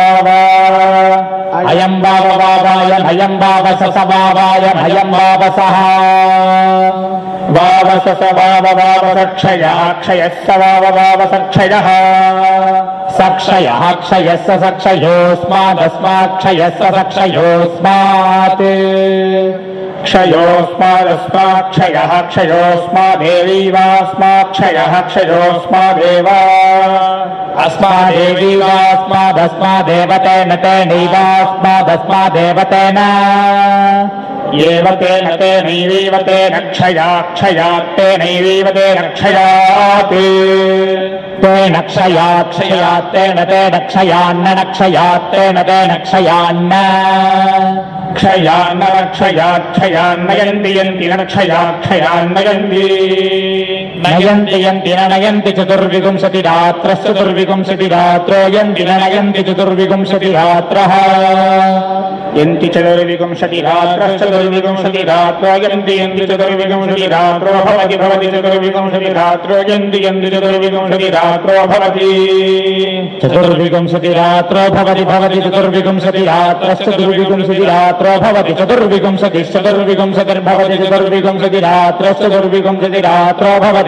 अयम् वाव वावाय भयम् वाव स स वावाय भयम् वावसः स वाव वावस क्षया क्षयस्य सक्षयः क्षयस्य सक्षयोऽस्मादस्माक्षयस्य सक्षयोस्मात् क्षयोऽस्मादस्माक्षयः क्षयोऽस्मादेवीवास्माक्षयः क्षयोऽस्मादेव अस्मादेवीवास्मादस्मादेव तेन तेनैवास्मादस्मादेव तेन एव तेन तेनैवीव तेन क्षयात्। क्षयात् तेनैवीव तेन क्षयात् तेन क्षयात् तेन तेन क्षयान्न न क्षयात् तेन तेन क्षयान्न क्षयान्न क्षयाक्षयान्नयन् दियन्ति न क्षयाक्षयान्नयन्ति नयन्ति यन्ति न नयन्ति यन्ति न नयन्ति चतुर्विंशतिरात्रः यन्ति चतुर्विंशतिरात्रश्चतुर्विंशतिरात्रो यन्ति यन्ति चतुर्विंशतिरात्रो भवति भवति चतुर्विंशतिरात्रो यन्ति यन्ति भवति। चतुर्विंशतिरात्रो भवति भवति चतुर्विंशतिरात्रश्चतुर्विंशतिरात्रो भवति। चतुर्विंशतिश्चतुर्विंशतिर्भवति चतुर्विंशतिरात्रश्चतुर्विंशतिरात्रो भवति।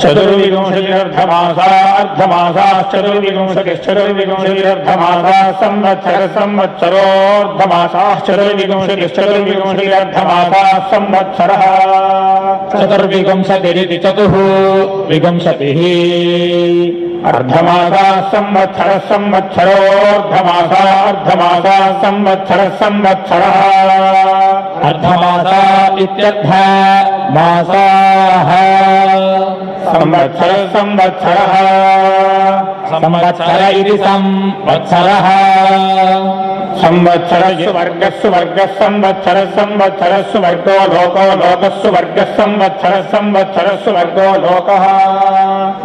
चतुर्विंशतिरर्धमासा अर्धमासाश्चतुर्विंशतिश्चतुर्विंशतिरर्धमासा संवत्सर संवत्सरोर्धमासाश्चतुर्विंशतिश्चतुर्विंशतिरर्धमासा संवत्सरः चतुर्विंशतिरिति चतुः विंशतिः संवत्सर संवत्सरः अर्धमासा इत्यर्थ मासाः संवत्सर संवत्सरः। संवत्सर इति संवत्सरः। संवत्सरस्य वर्गस्य वर्गः संवत्सर संवत्सरस्य वर्गो लोको लोकस्य वर्गः संवत्सर संवत्सरस्य वर्गो लोकः।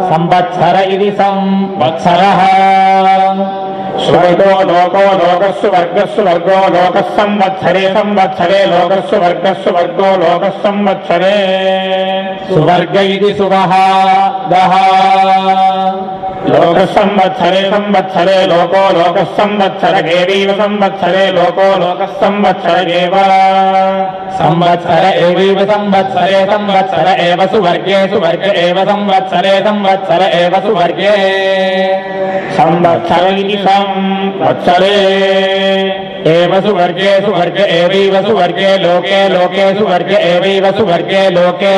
संवत्सर इति संवत्सरः। स्वर्गो लोको लोकः सुवर्गः वर्गो लोकः संवत्सरे संवत्सरे लोकः सुवर्गः वर्गो लोकः संवत्सरे सुवर्ग इति सुवः दः। लोकः संवत्सरे संवत्सरे लोको लोकः संवत्सर एवैव संवत्सरे लोको लोकः संवत्सर एव। संवत्सर एवैव संवत्सरे संवत्सर एव सुवर्गे सुवर्ग एव संवत्सरे संवत्सर एव सुवर्गे। संवत्सर इति संवत्सरे एव सुवर्गे सुवर्ग एवैव सुवर्गे लोके लोके सुवर्ग एवैव सुवर्गे लोके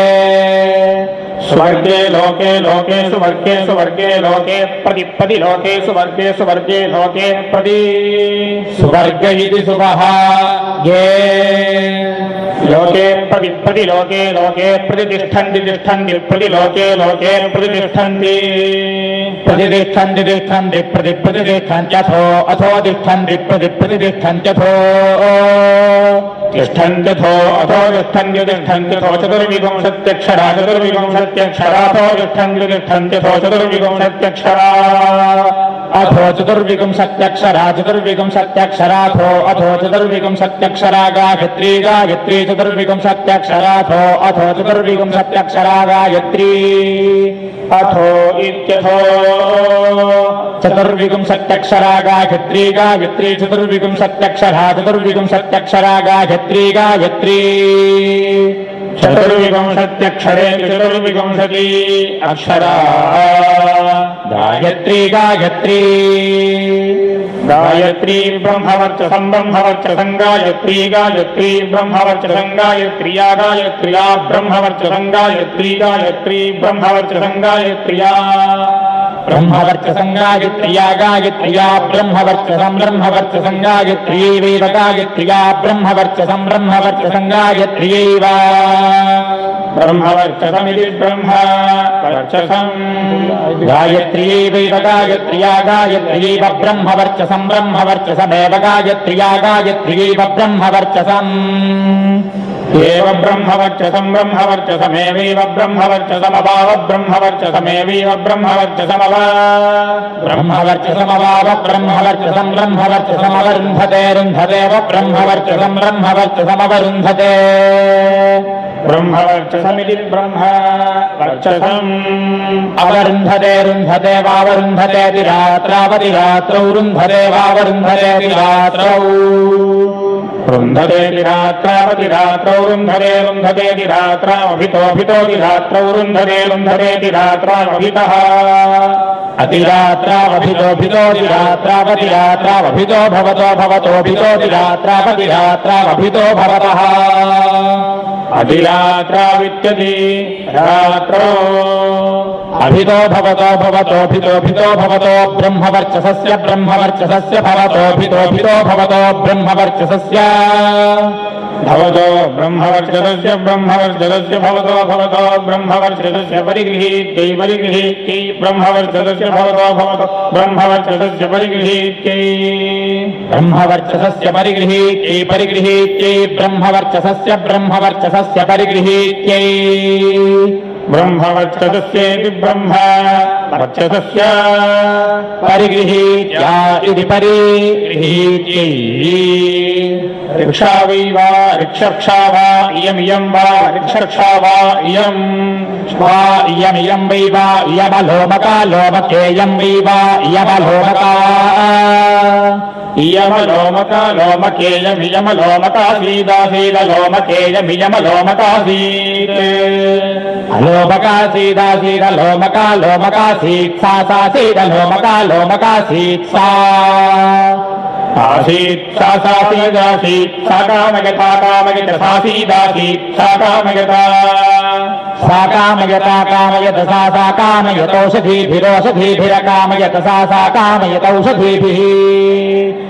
स्वर्गे लोके लोके सुवर्गे सुवर्गे लोके प्रति प्रति लोके सुवर्गे सुवर्गे लोके प्रति सुवर्ग इति सुवः ये। लोके प्रति प्रति लोके लोके, प्रतिष्ठन्ति, तिष्ठन्ति प्रति लोके लोके, प्रतिष्ठन्ति। प्रतिष्ठन्ति, तिष्ठन्ति प्रति प्रतिष्ठन्त्यथो अथो, तिष्ठन्ति प्रति प्रतिष्ठन्त्यथो तिष्ठन्त्यथो अथो तिष्ठन्त्य तिष्ठन्त्यथो चतुर्विंशत्यक्षरा चतुर्विंशत्यक्षराथो तिष्ठन्त्यथो चतुर्विंशत्यक्षरा अथो गायत्री गायत्री चतुर्विंशत्यक्षराथो अथो चतुर्विंशत्यक्षरा गायत्री। अथो गायत्री गायत्री चतुर्विंशत्यक्षरा गायत्री गायत्री। चतुर्विंशत्यक्षरे चतुर्विंशति अक्षरा। गायत्री गायत्री। गायत्री ब्रह्मवर्चसं ब्रह्मवर्चसं गायत्री गायत्री ब्रह्मवर्चसं गायत्र्या गायत्र्या ब्रह्मवर्चसं गायत्री गायत्री ब्रह्मवर्चसं गायत्र्या ब्रह्मवर्च सङ्गायत्रिया गायत्रिया ब्रह्मवर्च सम्ब्रह्मवर्चसङ्गायत्रियै वैव गायत्रिया ब्रह्मवर्च सम्ब्रह्मवर्च सङ्गायत्र्यैवाचसम् गायत्र्यैव गायत्र्या गायत्र्यैव ब्रह्मवर्च ब्रह्मवर्चसमेव गायत्र्या गायत्र्यैव ब्रह्मवर्चसम्। एव ब्रह्मवर्चसं ब्रह्मवर्चसमेवैव ब्रह्मवर्चसमभाव ब्रह्मवर्चसमेवैव ब्रह्मवर्चसमव ब्रह्मवर्चसमवाव ब्रह्मवर्चसं ब्रह्मवर्चसमवरुन्धते रुन्धतेव ब्रह्मवर्चसं ब्रह्मवर्चसमवरुन्धते ब्रह्मवर्चसमिति ब्रह्म वर्चसम् अवरुन्धते रुन्धते वावरुन्धतेति रात्रावति रात्रौ रुन्धते वावरुन्धतेति रात्रौ रुन्धरेति रात्रावति रात्रौ रुन्धरे रुन्धरेति रात्रा अभितो भितोऽपि रुन्धरे रुन्धरेति रात्रावभितोऽभितोति रात्रौ रुन्धते रुन्धतेति रात्रावभितः अतिरात्रावभितोऽभितोति रात्रावति रात्रावभितो भवतो भवतोऽभितोति रात्रावति रात्रावभितो भवतः अधिरात्रावित्यति रात्रौ अभितो भवतो भवतोऽभितोऽभितो भवतो ब्रह्मवर्चसस्य ब्रह्मवर्चसस्य भवतोऽभितोऽभितो भवतो ब्रह्मवर्चसस्य भवतो ब्रह्मवर्चदस्य ब्रह्मवर्चदस्य भवतो भवतो ब्रह्मवर्चदस्य परिगृहीत्यै परिगृहीत्यै ब्रह्मवर्चदस्य भवतो भवतो ब्रह्मवर्चदस्य परिगृहीत्यै। ब्रह्मवर्चसस्य परिगृहीत्यै परिगृहीत्यै ब्रह्मवर्चसस्य ब्रह्मवर्चसस्य परिगृहीत्यै। ब्रह्म वर्चसस्य परिगृहीत्या इति परिगृहीत्यै ऋक्षा वै वा ऋक्षक्षा वा इयमियं वा ऋक्षक्षा वा इयम् वा इयमियं वै वा इयमलोमका लोमकेयं वै वा इयमलोमका इयमलोमका लोमकेयमियमलोमकासीदासीदलोमकेयमियमलोमकासीत् अलोमकासीदासीदलोमका लोमकासीत् सा सासीदलोमका लोमकासीत् सा आसीत् सा सासीदासीत् सा, कामयता, कामयत सासीदासीत् सा, कामयता। सा, कामयता, कामयत, सा सा, कामयतौषधीभिरोषधीभिरकामयत, सा सा, कामयतौषधीभिः।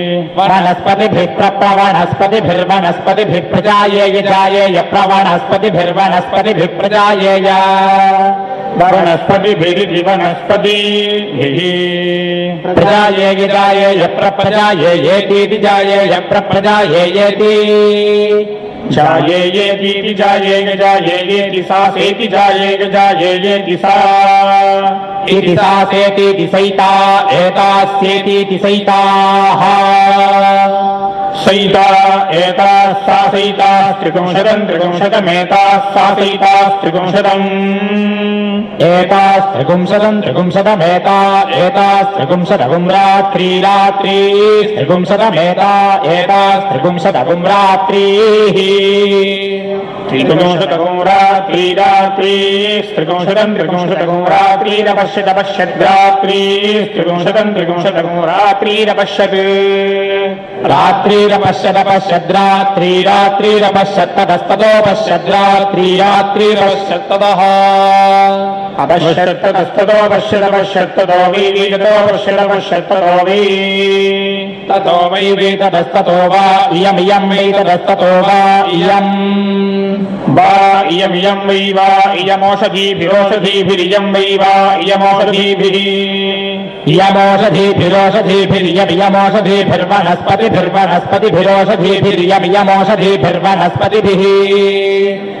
वनस्पतिभिः प्रजायेय जायेय प्रवनस्पतिभिर्वनस्पतिभिर्वनस्पतिभिः प्रजा वनस्पतिभिः प्रजायेय जायेय प्रप्रजायेयेतीति जायेय प्रप्रजायेयेति जायेयेतीति ये जायेयेति सा सेति जायेय जायेयेति सा इति सा सैता एतास्येतीति सैताः सैता एताः सा सैताः त्रिपुंशतम् त्रिपुंशतमेताः सा सैताः एतास्त्रिपुंसदम् त्रिपुंसद रात्री एतास्त्रिगुंसदगुरात्रिरात्री त्रिपुंसद मेहता एतास्त्रिपुंसदुमरात्रीः त्रिपुविंशदुरात्री रात्री त्रिपुंशदम् त्रिपुंशदुरात्रीरपश्यदपश्यद्रात्री त्रिपुंशदम् त्रिगुंशदमुरात्रीरपश्यत् रात्रिरपश्यतप्यद्रात्रि रात्रिरपश्यत्ततस्ततोपश्यद्रात्रि रात्रिरपश्यत्ततः अपश्यत्ततस्ततो पश्यत पश्यत्ततो वीततो पश्यत पश्यत्ततो वी ततो वै वेततस्ततो वा इयमियं वेततस्ततो वा इयम्। वा इयमियं वै वा इयमोषधीभिरोषधीभिरियं वै वा इयमोषधीभिः। इयमोषधीभिरोषधीभिर्यमियमोषधीभिर्वनस्पतिभिर्वनस्पतिभिर्वनस्पतिभिः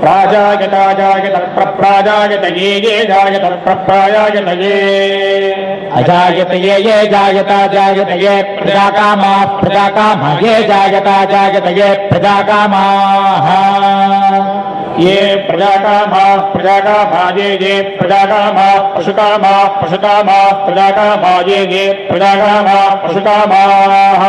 प्राजायता जायत प्रप्राजायत ये ये जायत प्रप्राजायत ये। अजायत ये ये जायता जायत ये प्रजाकामाः प्रजाकामा ये जायता जायत ये प्रजाकामाः। ये प्रजाकामाः प्रजाकामा ये ये प्रजाकामाः पशुकामाः पशुकामाः प्रजाकामा ये ये प्रजाकामाः पशुकामाः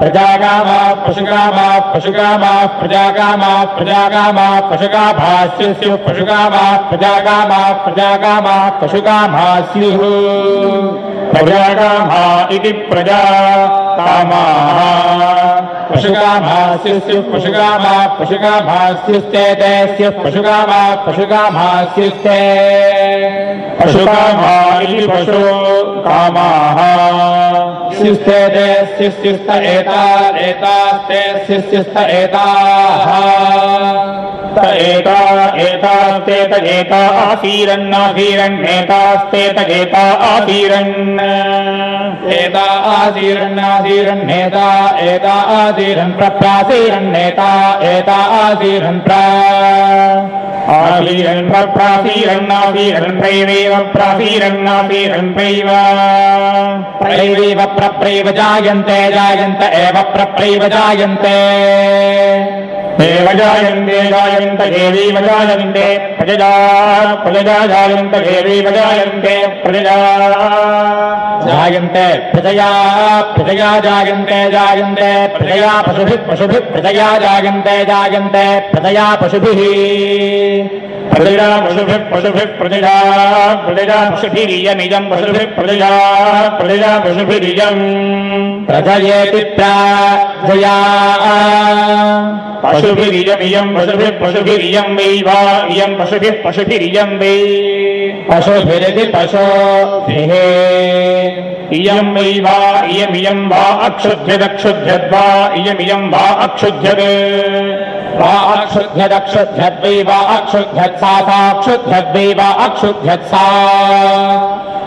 प्रजाकामाः पशुकामाः पशुकामाः प्रजाकामाः प्रजाकामाः पशुकामाः स्युः स्युः पशुकामाः प्रजाकामाः प्रजाकामाः पशुकामाः स्युः प्रजाकामा इति प्रजा। कामाः पशुकामास्युः पशुकामा पशुकामास्युस्ते ते स्युः पशुकामा पशुकामास्युस्ते पशुकामा इति पशु कामाः स्युस्ते ते स्युस्युस्त एता एतास्ते स्युस्युस्त एताः एता एतास्ते त एता आसीरन्नासीरन्नेतास्ते त एता आसीरन्। एता आसीरन्नासीरन्नेता एता आसीरन् प्रप्रासीरन्नेता एता आसीरन् प्र। आसीरन् प्रप्रासीरन्नासीरन् प्रैवेव प्रासीरन्नासीरन् प्रैव। प्रैवैव प्रप्रैव जायन्ते जायन्त एव प्रप्रैव जायन्ते एव जायन्ते जायन्त देवी वजायन्ते प्रजजा प्रजजा जायन्त देवी वजायन्ते प्रजजा। जायन्ते, प्रजया प्रजया जायन्ते जायन्ते, प्रजया पशुभिः पशुभिः, प्रजया जायन्ते जायन्ते, प्रजया पशुभिः। प्रजया पशुभिः पशुभिः प्रजया प्रजया पशुभिरियमिदम् पशुभिः प्रजया प्रजया पशुभिरियम्। प्रजयेति प्रजया पशुभिरियमियम् पशुभिः पशुभिरियम् वै वा इयम् पशुभिः पशुभिरियम् वै। पशुभिरिति पशुभिः। इयम् वै वा इयमियम् वा अक्षुध्यदक्षुध्यद्वा इयमियम् वा अक्षुध्यत् अक्षुध्य दक्ष्यद्वैवा अक्षुद्ध्यत्सा सा क्षुध्यद्वैवा अक्षुध्यत्सा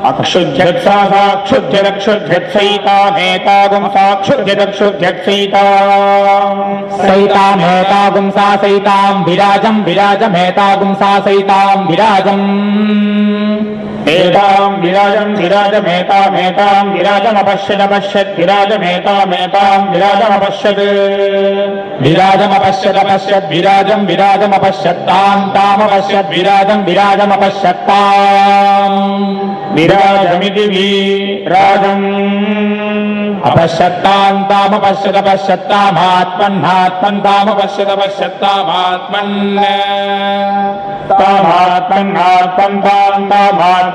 अक्षुध्यक्षा सा सैतां विराजं मेतागुंसा क्षुध्य रक्षु विराजम् एताम् विराजम् विराजमेतामेताम् विराजमपश्यदपश्यत् विराजमेतामेताम् विराजमपश्यत् विराजमपश्यदपश्यद् विराजम्। विराजमपश्यत्ताम् तामपश्यद् विराजम् विराजमपश्यत्ताम् विराजमिति वीराजम् अपश्यत्ताम् तामपश्यदपश्यत्तामात्मन्नात्मन् तामपश्यदपश्यत्तामात्मन् तामात्मन्नात्मन् ताम् तामात्मन्।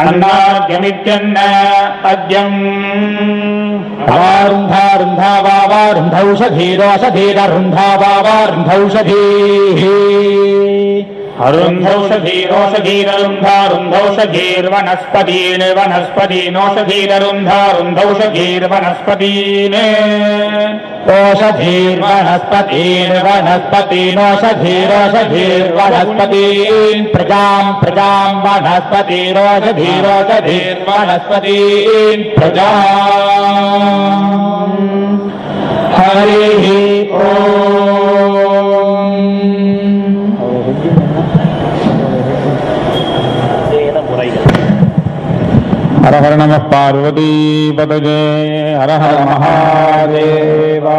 अण्मार्ग्यमित्यन्न अद्यम् रुन्धारुन्धा वा रुन्धौषधीर वसधेर रुन्धा वा वा रुन्धौषधीः अरुन्धौषधीरोषधीररुन्धारुन्धौषधीर्वनस्पतीन् वनस्पतीनोषधीररुन्धारुन्धौषधीर्वनस्पतीन् ओषधीर्वनस्पतीन् वनस्पतीनोषधीरोषधीर्वनस्पतीन्। प्रजाम् प्रजाम् वनस्पतिरोषधीरोषधीर्वनस्पतीन्। प्रजा हरिः ॐ ஹர ஹர நம பார்வதி பதஜே ஹர ஹர மகாதேவா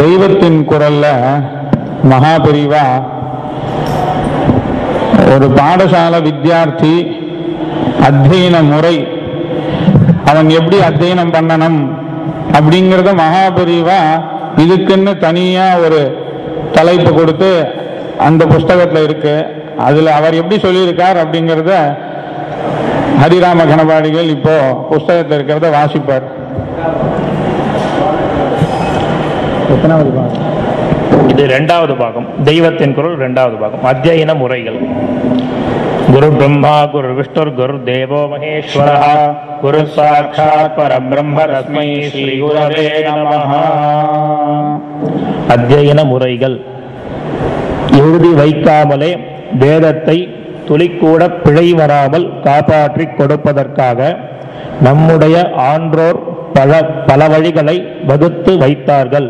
தெய்வத்தின் குரல்ல மகாபிரிவா ஒரு பாடசாலை வித்தியார்த்தி அத்தியன முறை அவன் எப்படி அத்தியனம் பண்ணணும் அப்படிங்கிறத மகாபிரிவா இதுக்குன்னு தனியா ஒரு தலைப்பு கொடுத்து அந்த புஸ்தகத்தில் இருக்கு. அதில் அவர் எப்படி சொல்லியிருக்கார் அப்படிங்கிறத ஹரிராம கணபாடிகள் இப்போ புஸ்தகத்தில் இருக்கிறத வாசிப்பார். எத்தனாவது பாகம்? இது ரெண்டாவது பாகம். தெய்வத்தின் குரல் ரெண்டாவது பாகம். அத்தியன முறைகள். குரு பிரம்மா குரு விஷ்ணுர் குரு தேவோ மகேஸ்வர குரு சாட்சாத் பரபிரம்ம ரஸ்மை ஸ்ரீ குரவே நம அத்தியன முறைகள். எழுதி வைக்காமலே வேதத்தை துளிக்கூட பிழை வராமல் காப்பாற்றிக் கொடுப்பதற்காக நம்முடைய ஆன்றோர் பல பல வழிகளை வகுத்து வைத்தார்கள்.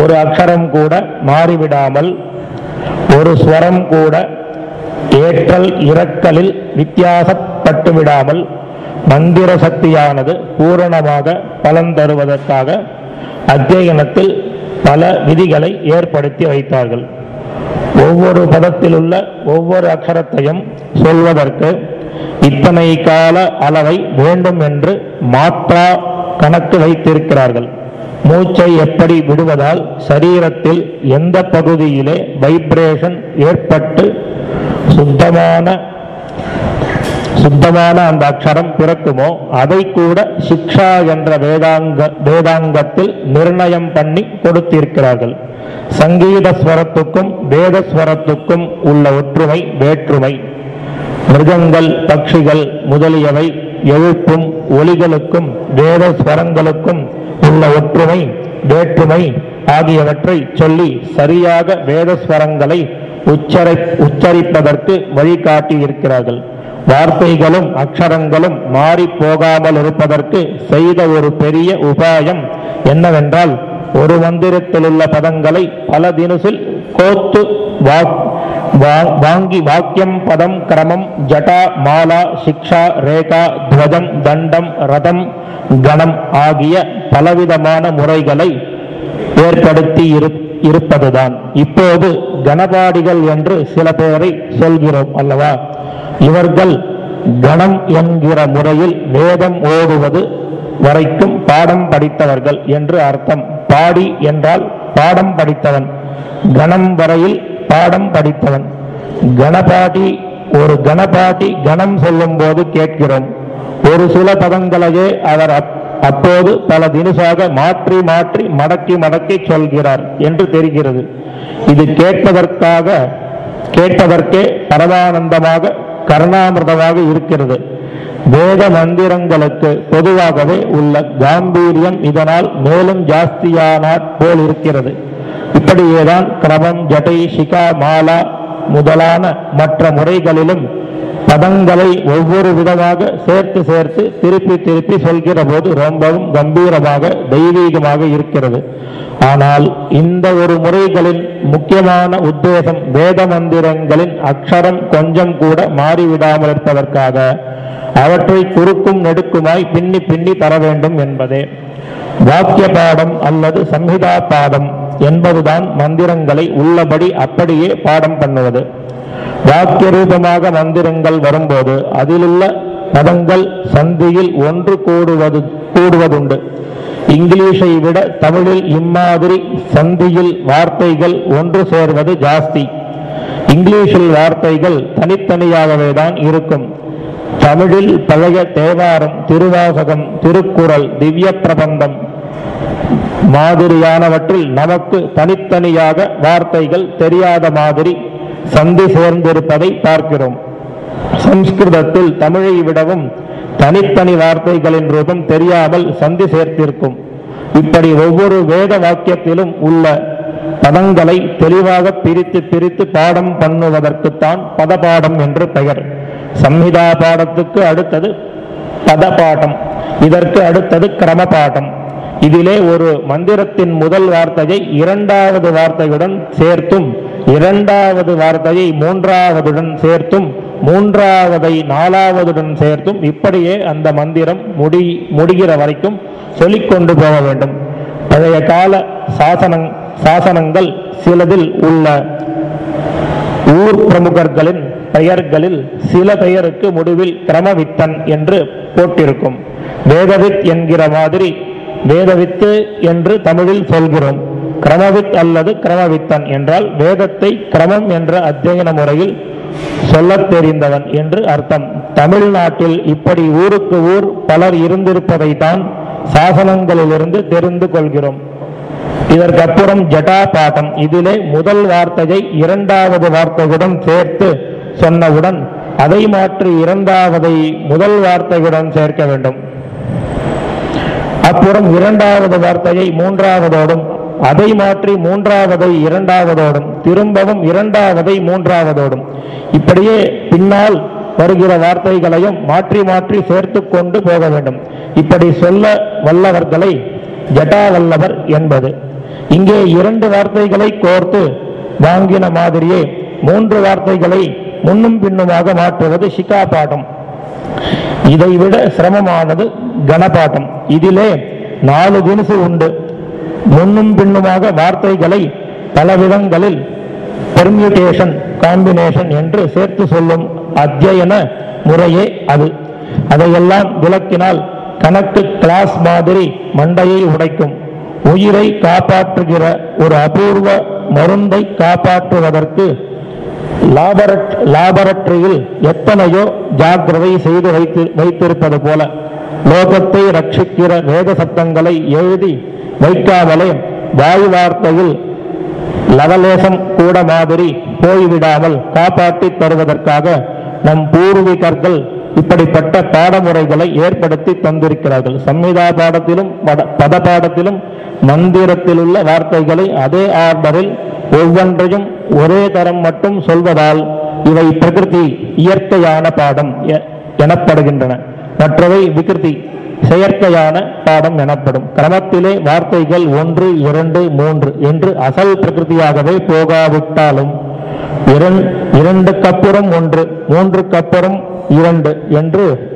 ஒரு அக்ஷரம் கூட மாறிவிடாமல் ஒரு ஸ்வரம் கூட ஏற்றல் இறக்கலில் வித்தியாசப்பட்டு விடாமல் மந்திர சக்தியானது பூரணமாக பலன் தருவதற்காக அத்தியனத்தில் பல விதிகளை ஏற்படுத்தி வைத்தார்கள். ஒவ்வொரு பதத்திலுள்ள ஒவ்வொரு அக்ஷரத்தையும் சொல்வதற்கு இத்தனை கால அளவை வேண்டும் என்று மாற்றா கணக்கு வைத்திருக்கிறார்கள். மூச்சை எப்படி விடுவதால் சரீரத்தில் எந்த பகுதியிலே வைப்ரேஷன் ஏற்பட்டு சுத்தமான சுத்தமான அந்த அக்ஷரம் பிறக்குமோ அதை கூட சிக்ஷா என்ற வேதாங்க வேதாங்கத்தில் நிர்ணயம் பண்ணி கொடுத்திருக்கிறார்கள். சங்கீத ஸ்வரத்துக்கும் வேதஸ்வரத்துக்கும் உள்ள ஒற்றுமை வேற்றுமை. மிருகங்கள் பட்சிகள் முதலியவை எழுப்பும் ஒலிகளுக்கும் வேத ஸ்வரங்களுக்கும் உள்ள ஒற்றுமை வேற்றுமை ஆகியவற்றை சொல்லி சரியாக வேதஸ்வரங்களை உச்சரி உச்சரை உச்சரிப்பதற்கு வழிகாட்டி இருக்கிறார்கள் வார்த்தைகளும் அக்ஷரங்களும் மாறி போகாமல் இருப்பதற்கு செய்த ஒரு பெரிய உபாயம் என்னவென்றால் ஒரு மந்திரத்தில் உள்ள பதங்களை பல தினசில் கோத்து வாக் வா- வாங்கி வாக்கியம் பதம் கிரமம் ஜடா மாலா சிக்ஷா ரேகா துவஜம் தண்டம் ரதம் கணம் ஆகிய பலவிதமான முறைகளை ஏற்படுத்தி இரு- இருப்பதுதான். இப்போது கணபாடிகள் என்று சில பேரை சொல்கிறோம் அல்லவா? இவர்கள் கணம் என்கிற முறையில் வேதம் ஓடுவது வரைக்கும் பாடம் படித்தவர்கள் என்று அர்த்தம். பாடி என்றால் பாடம் படித்தவன். கணம் வரையில் பாடம் படித்தவன். கணபாடி ஒரு கணபாடி கணம் சொல்லும் போது கேட்கிறோம். ஒரு சில பதங்களையே அவர் அப்- அப்போது பல தினசாக மாற்றி மாற்றி மடக்கி மடக்கி சொல்கிறார் என்று தெரிகிறது. இது கேட்பதற்காக கேட்பதற்கே பரமானந்தமாக கருணாமிர்தமாக இருக்கிறது. வேத மந்திரங்களுக்கு பொதுவாகவே உள்ள காம்பீரியம் இதனால் மேலும் ஜாஸ்தியானாற் போல் இருக்கிறது. இப்படியேதான் கிரமம் ஜட்டை சிகா மாலா முதலான மற்ற முறைகளிலும் பதங்களை ஒவ்வொரு விதமாக சேர்த்து சேர்த்து திருப்பி திருப்பி சொல்கிற போது ரொம்பவும் கம்பீரமாக தெய்வீகமாக இருக்கிறது. ஆனால் இந்த ஒரு முறைகளின் முக்கியமான உத்தேசம் வேத மந்திரங்களின் அக்ஷரம் கொஞ்சம் கூட மாறிவிடாமல் இருப்பதற்காக அவற்றை குறுக்கும் நெடுக்குமாய் பின்னி பின்னி தர வேண்டும் என்பதே. வாக்கிய பாடம் அல்லது சம்ஹிதா பாடம் என்பதுதான் மந்திரங்களை உள்ளபடி அப்படியே பாடம் பண்ணுவது. வாக்கிய ரூபமாக மந்திரங்கள் வரும்போது அதிலுள்ள பதங்கள் சந்தியில் ஒன்று கூடுவது கூடுவதுண்டு. இங்கிலீஷை விட தமிழில் இம்மாதிரி சந்தியில் வார்த்தைகள் ஒன்று சேர்வது ஜாஸ்தி. இங்கிலீஷில் வார்த்தைகள் தனித்தனியாகவே தான் இருக்கும். தமிழில் பழைய தேவாரம் திருவாசகம் திருக்குறள் திவ்ய பிரபந்தம் மாதிரியானவற்றில் நமக்கு தனித்தனியாக வார்த்தைகள் தெரியாத மாதிரி சந்தி சேர்ந்திருப்பதை பார்க்கிறோம். சம்ஸ்கிருதத்தில் தமிழை விடவும் தனித்தனி வார்த்தைகளின் ரூபம் தெரியாமல் சந்தி சேர்த்திருக்கும். இப்படி ஒவ்வொரு வேத வாக்கியத்திலும் உள்ள பதங்களை தெளிவாக பிரித்து பிரித்து பாடம் பண்ணுவதற்குத்தான் பதபாடம் என்று பெயர். சம்ஹிதா பாடத்துக்கு அடுத்தது பதபாடம். இதற்கு அடுத்தது கிரமபாடம். இதிலே ஒரு மந்திரத்தின் முதல் வார்த்தையை இரண்டாவது வார்த்தையுடன் சேர்த்தும் இரண்டாவது வார்த்தையை மூன்றாவதுடன் சேர்த்தும் மூன்றாவதை நாலாவதுடன் சேர்த்தும் இப்படியே அந்த மந்திரம் முடி முடிகிற வரைக்கும் சொல்லிக்கொண்டு போக வேண்டும். பழைய கால சாசனங் சாசனங்கள் சிலதில் உள்ள ஊர் பிரமுகர்களின் பெயர்களில் சில பெயருக்கு முடிவில் கிரமவித்தன் என்று போட்டிருக்கும். வேதவித் என்கிற மாதிரி வேதவித்து என்று தமிழில் சொல்கிறோம். கிரமவித் அல்லது கிரமவித்தன் என்றால் வேதத்தை கிரமம் என்ற அத்தியன முறையில் சொல்லத் தெரிந்தவன் என்று அர்த்தம். தமிழ்நாட்டில் இப்படி ஊருக்கு ஊர் பலர் இருந்திருப்பதைத்தான் சாசனங்களிலிருந்து தெரிந்து கொள்கிறோம். இதற்கப்புறம் ஜடா பாட்டம் இதிலே முதல் வார்த்தையை இரண்டாவது வார்த்தையுடன் சேர்த்து சொன்னவுடன் அதை மாற்றி இரண்டாவதை முதல் வார்த்தையுடன் சேர்க்க வேண்டும். அப்புறம் இரண்டாவது வார்த்தையை மூன்றாவதோடும் அதை மாற்றி மூன்றாவதை இரண்டாவதோடும் திரும்பவும் இரண்டாவதை மூன்றாவதோடும். இப்படியே பின்னால் வருகிற வார்த்தைகளையும் மாற்றி மாற்றி சேர்த்து கொண்டு போக வேண்டும். இப்படி சொல்ல வல்லவர்களை ஜட்டாவல்லவர் என்பது. இங்கே இரண்டு வார்த்தைகளை கோர்த்து வாங்கின மாதிரியே மூன்று வார்த்தைகளை முன்னும் பின்னுமாக மாற்றுவது சிக்கா பாடம் இதைவிட சிரமமானது கனபாட்டம் இதிலே நாலு தினசு உண்டு. முன்னும் பின்னுமாக வார்த்தைகளை பல விதங்களில் பெர்மியூட்டேஷன் காம்பினேஷன் என்று சேர்த்து சொல்லும் அத்தியன முறையே அது. அதையெல்லாம் விளக்கினால் கணக்கு கிளாஸ் மாதிரி மண்டையை உடைக்கும். உயிரை காப்பாற்றுகிற ஒரு அபூர்வ மருந்தை காப்பாற்றுவதற்கு லாபரட் லாபரட்டரியில் எத்தனையோ ஜாக்கிரதை செய்து வைத்து வைத்திருப்பது போல. லோகத்தை ரட்சிக்கிற வேத சப்தங்களை எழுதி வைக்காமலே வாயு வார்த்தையில் லவலேசம் கூட மாதிரி போய்விடாமல் காப்பாற்றி தருவதற்காக நம் பூர்வீகர்கள் இப்படிப்பட்ட பாடமுறைகளை ஏற்படுத்தி தந்திருக்கிறார்கள். சம்மிதா பாடத்திலும் பட- பத பாடத்திலும் மந்திரத்திலுள்ள வார்த்தைகளை அதே ஆர்டரில் ஒவ்வொன்றையும் ஒரே தரம் மட்டும் சொல்வதால் இவை பிரகிருதி இயற்கையான பாடம் எ- எனப்படுகின்றன. மற்றவை விகிருதி செயற்கையான பாடம் எனப்படும். கிரமத்திலே வார்த்தைகள் ஒன்று இரண்டு மூன்று என்று அசல் பிரகிருதியாகவே போகாவிட்டாலும் இரண்- இரண்டுக்கப்புறம் ஒன்று மூன்றுக்கப்புறம் இரண்டு என்று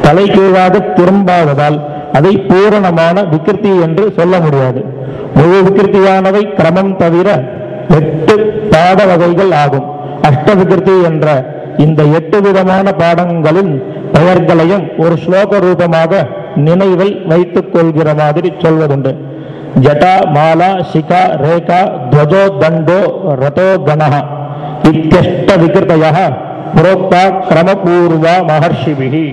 தலைகீழாக திரும்பாததால் அதை பூரணமான விக்கிருத்தி என்று சொல்ல முடியாது. முழு விக்கிருத்தியானவை கிரமம் தவிர எட்டு பாட வகைகள் ஆகும். அஷ்ட விகிருத்தி என்ற இந்த எட்டு விதமான பாடங்களின் பெயர்களையும் ஒரு ஸ்லோக ரூபமாக நினைவில் வைத்துக் கொள்கிற மாதிரி சொல்வதுண்டு. ஜட்டா மாலா சிகா ரேகா துவஜோ தண்டோ ரதோ கணஹ இத்தியஷ்ட விகிருதய புரோக்தா கிரமபூர்வா மகர்ஷிபிகி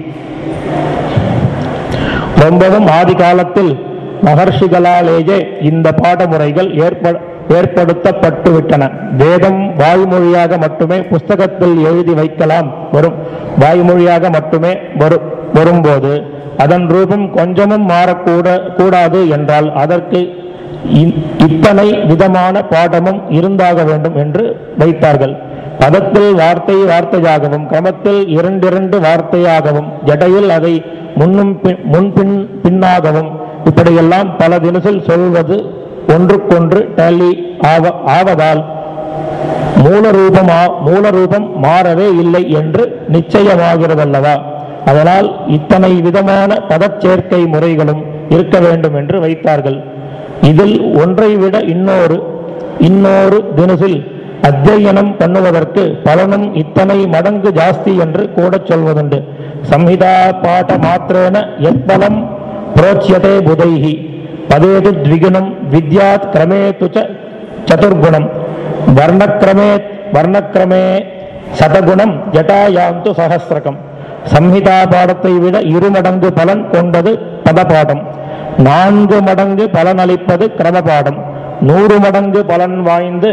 ரொம்பவும் ஆதி காலத்தில் மகர்ஷிகளாலேயே இந்த பாடமுறைகள் ஏற்பட ஏற்படுத்தப்பட்டுவிட்டன. வேதம் வாய்மொழியாக மட்டுமே புஸ்தகத்தில் எழுதி வைக்கலாம். வரும். வாய்மொழியாக மட்டுமே வரும் வரும்போது அதன் ரூபம் கொஞ்சமும் மாறக்கூட கூடாது என்றால் அதற்கு இத்தனை விதமான பாடமும் இருந்தாக வேண்டும் என்று வைத்தார்கள். பதத்தில் வார்த்தை வார்த்தையாகவும் கிரமத்தில் இரண்டிரண்டு வார்த்தையாகவும் ஜடையில் அதை முன்னும் முன்பின் பின்னாகவும் இப்படியெல்லாம் பல தினசில் சொல்வது ஒன்றுக்கொன்று டேலி ஆவ ஆவதால் மூலரூபம் ஆ- மூலரூபம் மாறவே இல்லை என்று நிச்சயமாகிறதல்லவா? அதனால் இத்தனை விதமான பதச்சேர்க்கை முறைகளும் இருக்க வேண்டும் என்று வைத்தார்கள். இதில் ஒன்றை விட இன்னொரு இன்னொரு தினசில் அத்தியனம் பண்ணுவதற்கு பலனும் இத்தனை மடங்கு ஜாஸ்தி என்று கூட சொல்வதுண்டு. சம்ஹிதா பாட மாத்திரேன எத்பலம் புரோட்சியதே புதைகி பதேது த்விகுணம் வித்யாத் கிரமே துச்ச சதுர்குணம். வர்ணக்கிரமே வர்ணக்கிரமே சதகுணம் ஜட்டாயாந்து சகசிரகம் சம்ஹிதா பாடத்தை விட இருமடங்கு பலன் கொண்டது பதபாடம். நான்கு மடங்கு பலனளிப்பது கிரமபாடம். நூறு மடங்கு பலன் வாய்ந்து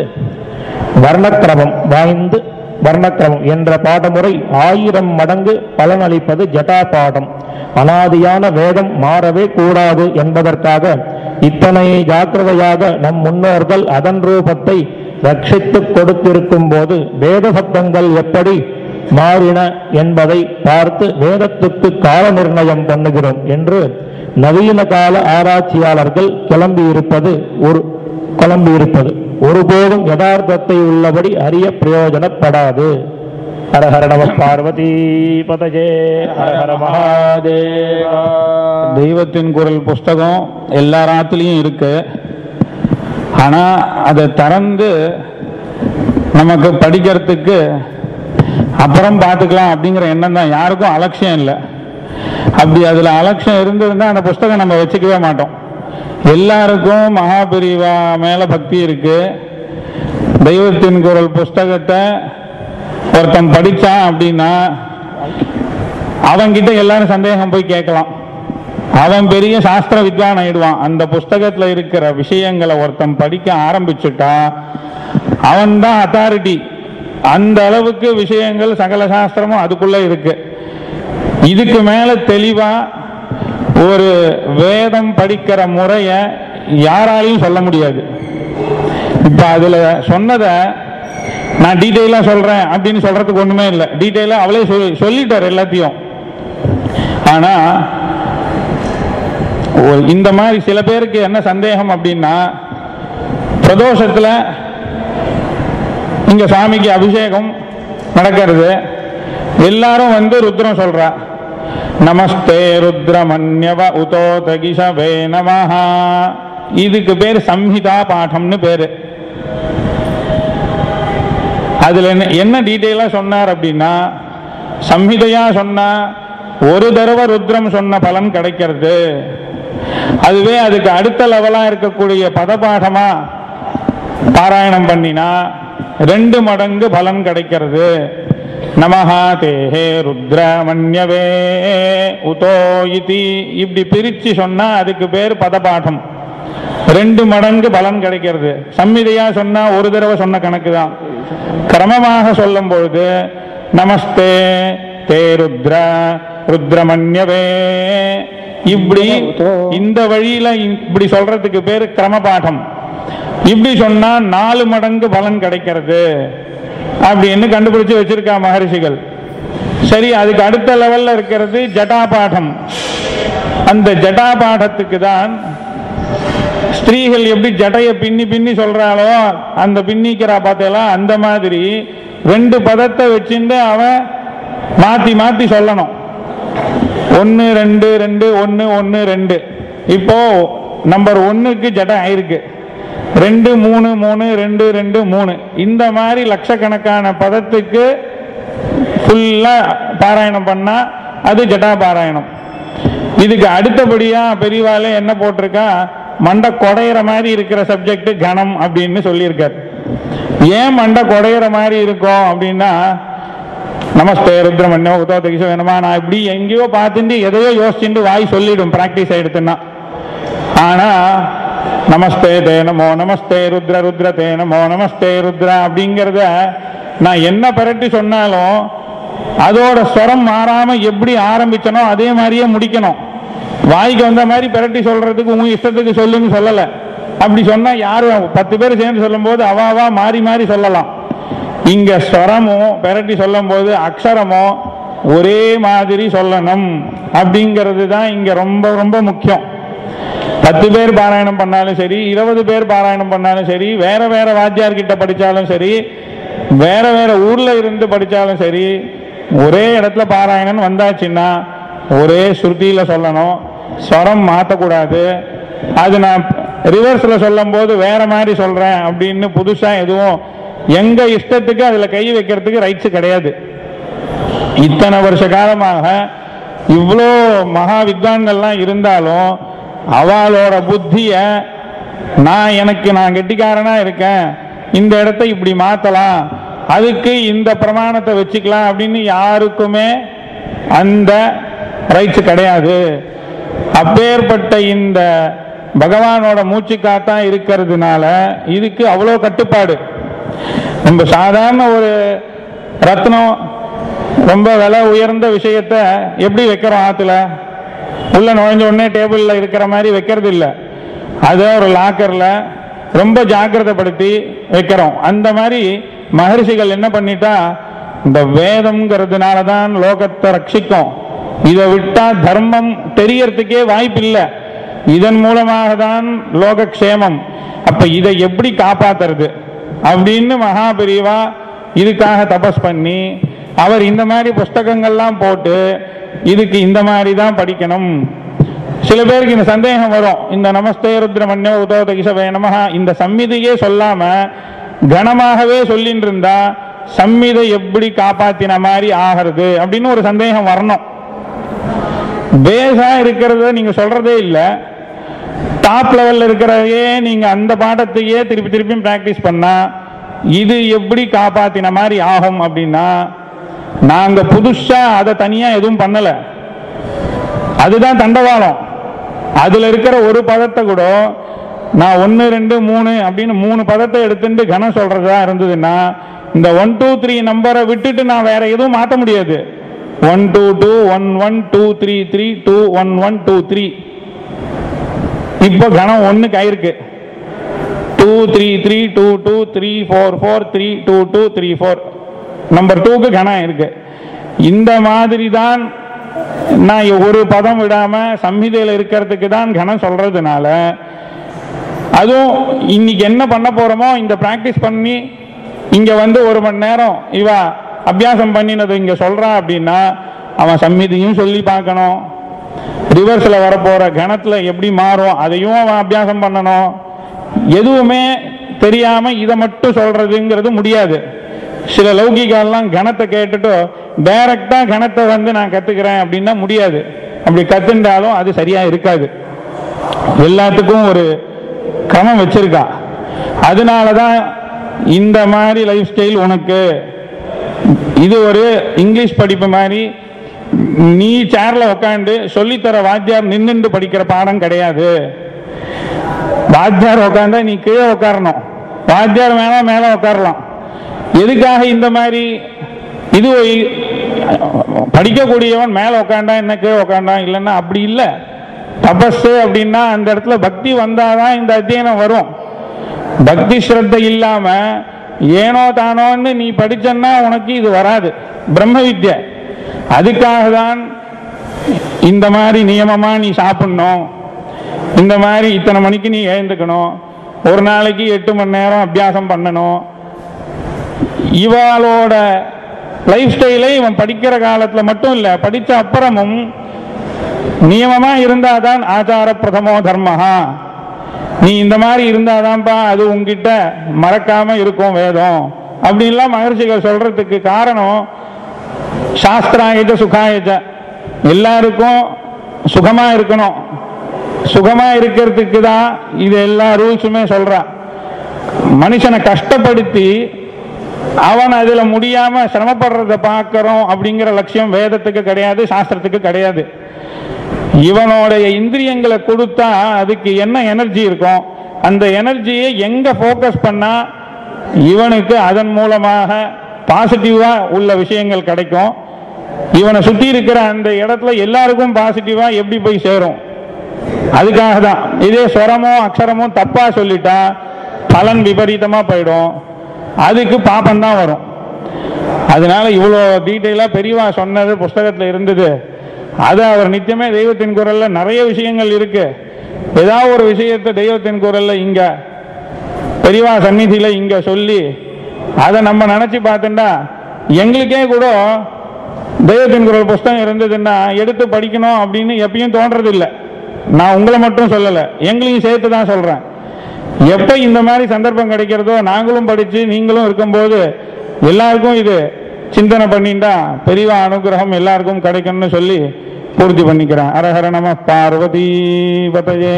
வர்ணக்கிரமம் வாய்ந்து வர்ணக்கிரமம் என்ற பாடமுறை ஆயிரம் மடங்கு பலனளிப்பது ஜட்டா பாடம் அனாதியான வேதம் மாறவே கூடாது என்பதற்காக இத்தனை ஜாக்கிரதையாக நம் முன்னோர்கள் அதன் ரூபத்தை ரட்சித்து கொடுத்திருக்கும் போது வேத சப்தங்கள் எப்படி மாறின என்பதை பார்த்து வேதத்துக்கு கால நிர்ணயம் பண்ணுகிறோம் என்று நவீன கால ஆராய்ச்சியாளர்கள் கிளம்பியிருப்பது ஒரு கிளம்பியிருப்பது. ஒருபோதும் யதார்த்தத்தை உள்ளபடி அறிய பிரயோஜனப்படாது. ஹரஹர நம பார்வதி பதஜே. ஹரஹர ஹர தெய்வத்தின் குரல் புஸ்தகம் எல்லா ராத்துலேயும் இருக்கு. ஆனா அதை திறந்து நமக்கு படிக்கிறதுக்கு அப்புறம் பார்த்துக்கலாம் அப்படிங்கிற எண்ணம் தான். யாருக்கும் அலட்சியம் இல்லை. அப்படி அதில் அலட்சியம் இருந்திருந்தா அந்த புஸ்தகம் நம்ம வச்சுக்கவே மாட்டோம். எல்லாருக்கும் மகாபிரிவா மேல பக்தி இருக்கு. தெய்வத்தின் குரல் புஸ்தகத்தை ஒருத்தன் படித்தான் அப்படின்னா அவன்கிட்ட எல்லாரும் சந்தேகம் போய் கேட்கலாம். அவன் பெரிய சாஸ்திர வித்வான் ஆயிடுவான். அந்த புஸ்தகத்துல இருக்கிற விஷயங்களை ஒருத்தன் படிக்க ஆரம்பிச்சுட்டா அவன் தான் அத்தாரிட்டி அந்த அளவுக்கு விஷயங்கள் சகல சாஸ்திரமும் அதுக்குள்ள இருக்கு. இதுக்கு மேல தெளிவா ஒரு வேதம் படிக்கிற முறைய யாராலையும் சொல்ல முடியாது. இப்ப அதுல சொன்னதை நான் டீட்டெயிலா சொல்றேன் அப்படின்னு சொல்றதுக்கு ஒண்ணுமே இல்லை. டீட்டெயிலா அவளே சொல்லி சொல்லிட்டார் எல்லாத்தையும். ஆனா இந்த மாதிரி சில பேருக்கு என்ன சந்தேகம் அப்படின்னா பிரதோஷத்துல இங்க சாமிக்கு அபிஷேகம் நடக்கிறது. எல்லாரும் வந்து ருத்ரம் சொல்கிறா நமஸ்தே ருத்ரமன்யவ உதோ தகிஷவே நமஹா. இதுக்கு பேர் சம்ஹிதா பாடம்னு பேரு. அதுல என்ன என்ன டீட்டெயிலாக சொன்னார் அப்படின்னா சம்ஹிதையா சொன்னா ஒரு தடவை ருத்ரம் சொன்ன பலன் கிடைக்கிறது. அதுவே அதுக்கு அடுத்த லெவலா இருக்கக்கூடிய பதபாடமா பாராயணம் பண்ணினா ரெண்டு மடங்கு பலன் கிடைக்கிறது. நமஹா தேஹே ருத்ரமன்யவே உதோ இதி. இப்படி பிரிச்சு சொன்னா அதுக்கு பேர் பதபாடம் ரெண்டு மடங்கு பலன் கிடைக்கிறது. சம்மிதையா சொன்னா ஒரு தடவை சொன்ன கணக்கு தான். கிரமமாக சொல்லும் பொழுது நமஸ்தே தே ருத்ர ருத்ரமன்யவே இப்படி இந்த வழியில இப்படி சொல்றதுக்கு பேர் கிரம பாடம் இப்படி சொன்னா நாலு மடங்கு பலன் கிடைக்கிறது. அப்படின்னு கண்டுபிடிச்சு வச்சிருக்கா மகரிஷிகள். சரி அதுக்கு அடுத்த லெவல்ல இருக்கிறது ஜட்டாபாடம். அந்த ஜட்டாபாடத்துக்கு தான் ஸ்திரீகள் எப்படி ஜடையை பின்னி பின்னி சொல்றாளோ அந்த பின்னிக்கிறா பார்த்தெல்லாம் அந்த மாதிரி ரெண்டு பதத்தை வச்சுட்டு அவன் மாத்தி மாத்தி சொல்லணும். ஒன்று ரெண்டு ரெண்டு ஒன்று ஒன்று ரெண்டு. இப்போ நம்பர் ஒன்றுக்கு ஜடம் ஆயிருக்கு. ரெண்டு மூணு மூணு ரெண்டு ரெண்டு மூணு. இந்த மாதிரி லட்சக்கணக்கான பதத்துக்கு ஃபுல்லா பாராயணம் பண்ணா அது ஜடா பாராயணம் இதுக்கு அடுத்தபடியா பெரியவாளே என்ன போட்டிருக்கா? மண்டை கொடையிற மாதிரி இருக்கிற சப்ஜெக்ட் கணம் அப்படின்னு சொல்லியிருக்காரு. ஏன் மண்டை கொடையிற மாதிரி இருக்கும் அப்படின்னா நமஸ்தே ருத்ரமன்யோ உதோ வேணுமா நான் இப்படி எங்கேயோ பார்த்துட்டு எதையோ யோசிச்சுட்டு வாய் சொல்லிடும் பிராக்டிஸ் ஆயிடுத்துன்னா ஆனா நமஸ்தே தே நமோ நமஸ்தே ருத்ர ருத்ர தே நமோ நமஸ்தே ருத்ர அப்படிங்கிறத நான் என்ன பரட்டி சொன்னாலும் அதோட ஸ்வரம் மாறாம எப்படி ஆரம்பிச்சனோ அதே மாதிரியே முடிக்கணும். வாய்க்கு வந்த மாதிரி பிரட்டி சொல்றதுக்கு உங்க இஷ்டத்துக்கு சொல்லுன்னு சொல்லல. அப்படி சொன்னா யாரும் பத்து பேர் சேர்ந்து சொல்லும்போது அவாவா மாறி மாறி சொல்லலாம். இங்க ஸ்வரமும் பிரட்டி சொல்லும் போது அக்ஷரமும் ஒரே மாதிரி சொல்லணும் அப்படிங்கிறது தான் இங்க ரொம்ப ரொம்ப முக்கியம். பத்து பேர் பாராயணம் பண்ணாலும் சரி இருபது பேர் பாராயணம் பண்ணாலும் சரி வேற வேற வாத்தியார் கிட்ட படிச்சாலும் சரி வேற வேற ஊர்ல இருந்து படிச்சாலும் சரி ஒரே இடத்துல பாராயணம் வந்தாச்சுன்னா ஒரே ஸ்ருதியில சொல்லணும். ஸ்வரம் மாற்றக்கூடாது அது நான் ரிவர்ஸ்ல சொல்லும் போது வேற மாதிரி சொல்றேன் அப்படின்னு புதுசா எதுவும் எங்க இஷ்டத்துக்கு அதுல கை வைக்கிறதுக்கு ரைட்ஸ் கிடையாது. இத்தனை வருஷ காலமாக இவ்வளோ மகா வித்வான்கள்லாம் இருந்தாலும் அவளோட புத்திய நான் எனக்கு நான் கெட்டிக்காரனா இருக்கேன். இந்த இடத்த இப்படி மாத்தலாம். அதுக்கு இந்த பிரமாணத்தை வச்சுக்கலாம் அப்படின்னு யாருக்குமே அந்த ரைட்ஸ் கிடையாது. அப்பேற்பட்ட இந்த பகவானோட மூச்சு காத்தா இருக்கிறதுனால இதுக்கு அவ்வளோ கட்டுப்பாடு. நம்ம சாதாரண ஒரு ரத்னம் ரொம்ப விலை உயர்ந்த விஷயத்த எப்படி வைக்கிறோம் ஆற்றுல உள்ள நுழைஞ்ச உடனே டேபிள்ல இருக்கிற மாதிரி வைக்கிறது இல்லை. அதை ஒரு லாக்கர்ல ரொம்ப ஜாக்கிரதைப்படுத்தி வைக்கிறோம். அந்த மாதிரி மகரிஷிகள் என்ன பண்ணிட்டா இந்த வேதம்ங்கிறதுனால தான் லோகத்தை ரட்சிக்கும். இதை விட்டா தர்மம் தெரியறதுக்கே வாய்ப்பு இல்லை இதன் மூலமாக தான் லோகக்ஷேமம். அப்ப இதை எப்படி காப்பாத்துறது? அப்படின்னு மகாபிரிவா இதுக்காக தபஸ் பண்ணி அவர் இந்த மாதிரி புஸ்தகங்கள்லாம் போட்டு இதுக்கு இந்த மாதிரி தான் படிக்கணும். சில பேருக்கு இந்த சந்தேகம் வரும். இந்த நமஸ்தே ருத்ரமன்யோ உதோத கிசவே நமஹா. இந்த சம்மிதையே சொல்லாம கனமாகவே சொல்லின்னு இருந்தா சம்மிதை எப்படி காப்பாத்தின மாதிரி ஆகிறது அப்படின்னு ஒரு சந்தேகம் வரணும். பேஸா இருக்கிறத நீங்க சொல்றதே இல்லை. டாப் லெவல்ல இருக்கிறதையே நீங்க அந்த பாடத்தையே திருப்பி திருப்பியும் பிராக்டிஸ் பண்ணா இது எப்படி காப்பாத்தின மாதிரி ஆகும் அப்படின்னா நாங்க புதுசா அதை தனியா எதுவும் பண்ணல. அதுதான் தண்டவாளம். அதுல இருக்கிற ஒரு பதத்தை கூட நான் ஒன்னு ரெண்டு மூணு அப்படின்னு மூணு பதத்தை எடுத்துட்டு கனம் சொல்றதா இருந்ததுன்னா இந்த ஒன் டூ த்ரீ நம்பரை விட்டுட்டு நான் வேற எதுவும் மாற்ற முடியாது. One two two one one two three three two one one two three இப்போ கணம் ஒன்று ஆயிருக்கு. Two three three two two three four four three two two three four number டூக்கு கணம் இருக்கு. இந்த மாதிரி தான் நான் ஒரு பதம் விடாம சம்ஹிதையில் இருக்கிறதுக்கு தான் கணம் சொல்றதுனால அதுவும் இன்னைக்கு என்ன பண்ண போறோமோ இந்த பிராக்டிஸ் பண்ணி இங்க வந்து ஒரு மணி நேரம் இவா அபியாசம் பண்ணினது இங்க சொல்றான் அப்படின்னா அவன் சம்மிதியும் சொல்லி பார்க்கணும். ரிவர்ஸ்ல வரப்போற கணத்துல எப்படி மாறும் அதையும் அவன் அபியாசம் பண்ணணும். எதுவுமே தெரியாம இதை மட்டும் சொல்றதுங்கிறது முடியாது. சில லௌகிகாலாம் கணத்தை கேட்டுட்டோ டைரக்டா கணத்தை வந்து நான் கத்துக்கிறேன் அப்படின்னா முடியாது. அப்படி கத்துண்டாலும் அது சரியா இருக்காது. எல்லாத்துக்கும் ஒரு கிரமம் வச்சிருக்கா. அதனாலதான் இந்த மாதிரி லைஃப் ஸ்டைல் உனக்கு. இது ஒரு இங்கிலீஷ் படிப்பு மாதிரி. நீ சேர்ல உட்காந்து சொல்லித்தர வாத்தியார் நின்று படிக்கிற பாடம் கிடையாது. வாத்தியார் உட்காந்தா நீ கீழே உட்காரணும் வாத்தியார் மேலே மேல உட்காரலாம் எதுக்காக இந்த மாதிரி? இது படிக்கக்கூடியவன் மேல உக்காண்டான் என்ன கீழே இல்லைன்னா அப்படி இல்லை. தபஸு அப்படின்னா அந்த இடத்துல பக்தி வந்தாதான் இந்த அத்தியனம் வரும். பக்தி ஸ்ரத்தை இல்லாம ஏனோ தானோன்னு நீ படிச்சன்னா உனக்கு இது வராது. பிரம்ம வித்யா. அதுக்காக தான் இந்த மாதிரி நியமமா நீ சாப்பிடணும். இந்த மாதிரி இத்தனை மணிக்கு நீ எழுந்துக்கணும். ஒரு நாளைக்கு எட்டு மணி நேரம் அபியாசம் பண்ணணும். இவாளோட லைஃப் ஸ்டைலை இவன் படிக்கிற காலத்தில் மட்டும் இல்லை படித்த அப்புறமும் நியமமா இருந்தாதான் ஆச்சார பிரதமோ தர்மஹா. நீ இந்த மாதிரி இருந்தாதான்ப்பா அது உங்ககிட்ட மறக்காம இருக்கும் வேதம். அப்படின்லாம் மகர்ஷிகள் சொல்றதுக்கு காரணம் சாஸ்திராயுத சுகாயுத எல்லாருக்கும் சுகமா இருக்கணும். சுகமா இருக்கிறதுக்கு தான் இது எல்லா ரூல்ஸுமே சொல்றான் மனுஷனை கஷ்டப்படுத்தி அவன் அதில் முடியாம சிரமப்படுறத பார்க்கறோம் அப்படிங்கிற லட்சியம் வேதத்துக்கு கிடையாது சாஸ்திரத்துக்கு கிடையாது. இவனுடைய இந்திரியங்களை கொடுத்தா அதுக்கு என்ன எனர்ஜி இருக்கும்? அந்த எனர்ஜியை எங்க ஃபோக்கஸ் பண்ணா இவனுக்கு அதன் மூலமாக பாசிட்டிவா உள்ள விஷயங்கள் கிடைக்கும். இவனை சுத்தி இருக்கிற அந்த இடத்துல எல்லாருக்கும் பாசிட்டிவா எப்படி போய் சேரும்? அதுக்காக தான் இதே ஸ்வரமோ அக்ஷரமோ தப்பா சொல்லிட்டா பலன் விபரீதமா போயிடும். அதுக்கு பாப்பம் தான் வரும். அதனால இவ்வளோ டீட்டெயிலாக பெரியவா சொன்னது புஸ்தகத்தில் இருந்தது. அது அவர் நித்தியமே தெய்வத்தின் குரலில் நிறைய விஷயங்கள் இருக்கு. ஏதாவது ஒரு விஷயத்தை தெய்வத்தின் குரலில் இங்கே பெரியவா சந்நிதியில் இங்கே சொல்லி அதை நம்ம நினச்சி பார்த்துட்டா எங்களுக்கே கூட தெய்வத்தின் குரல் புஸ்தகம் இருந்ததுன்னா எடுத்து படிக்கணும் அப்படின்னு எப்பயும் தோன்றதில்லை. நான் உங்களை மட்டும் சொல்லலை எங்களையும் சேர்த்து தான் சொல்கிறேன் எப்ப இந்த மாதிரி சந்தர்ப்பம் கிடைக்கிறதோ நாங்களும் படிச்சு நீங்களும் இருக்கும்போது எல்லாருக்கும் இது சிந்தனை பண்ணிட்டா பெரியவா அனுகிரகம் எல்லாருக்கும் கிடைக்கும்னு சொல்லி பூர்த்தி பண்ணிக்கிறேன். அரஹர நம பார்வதி பதயே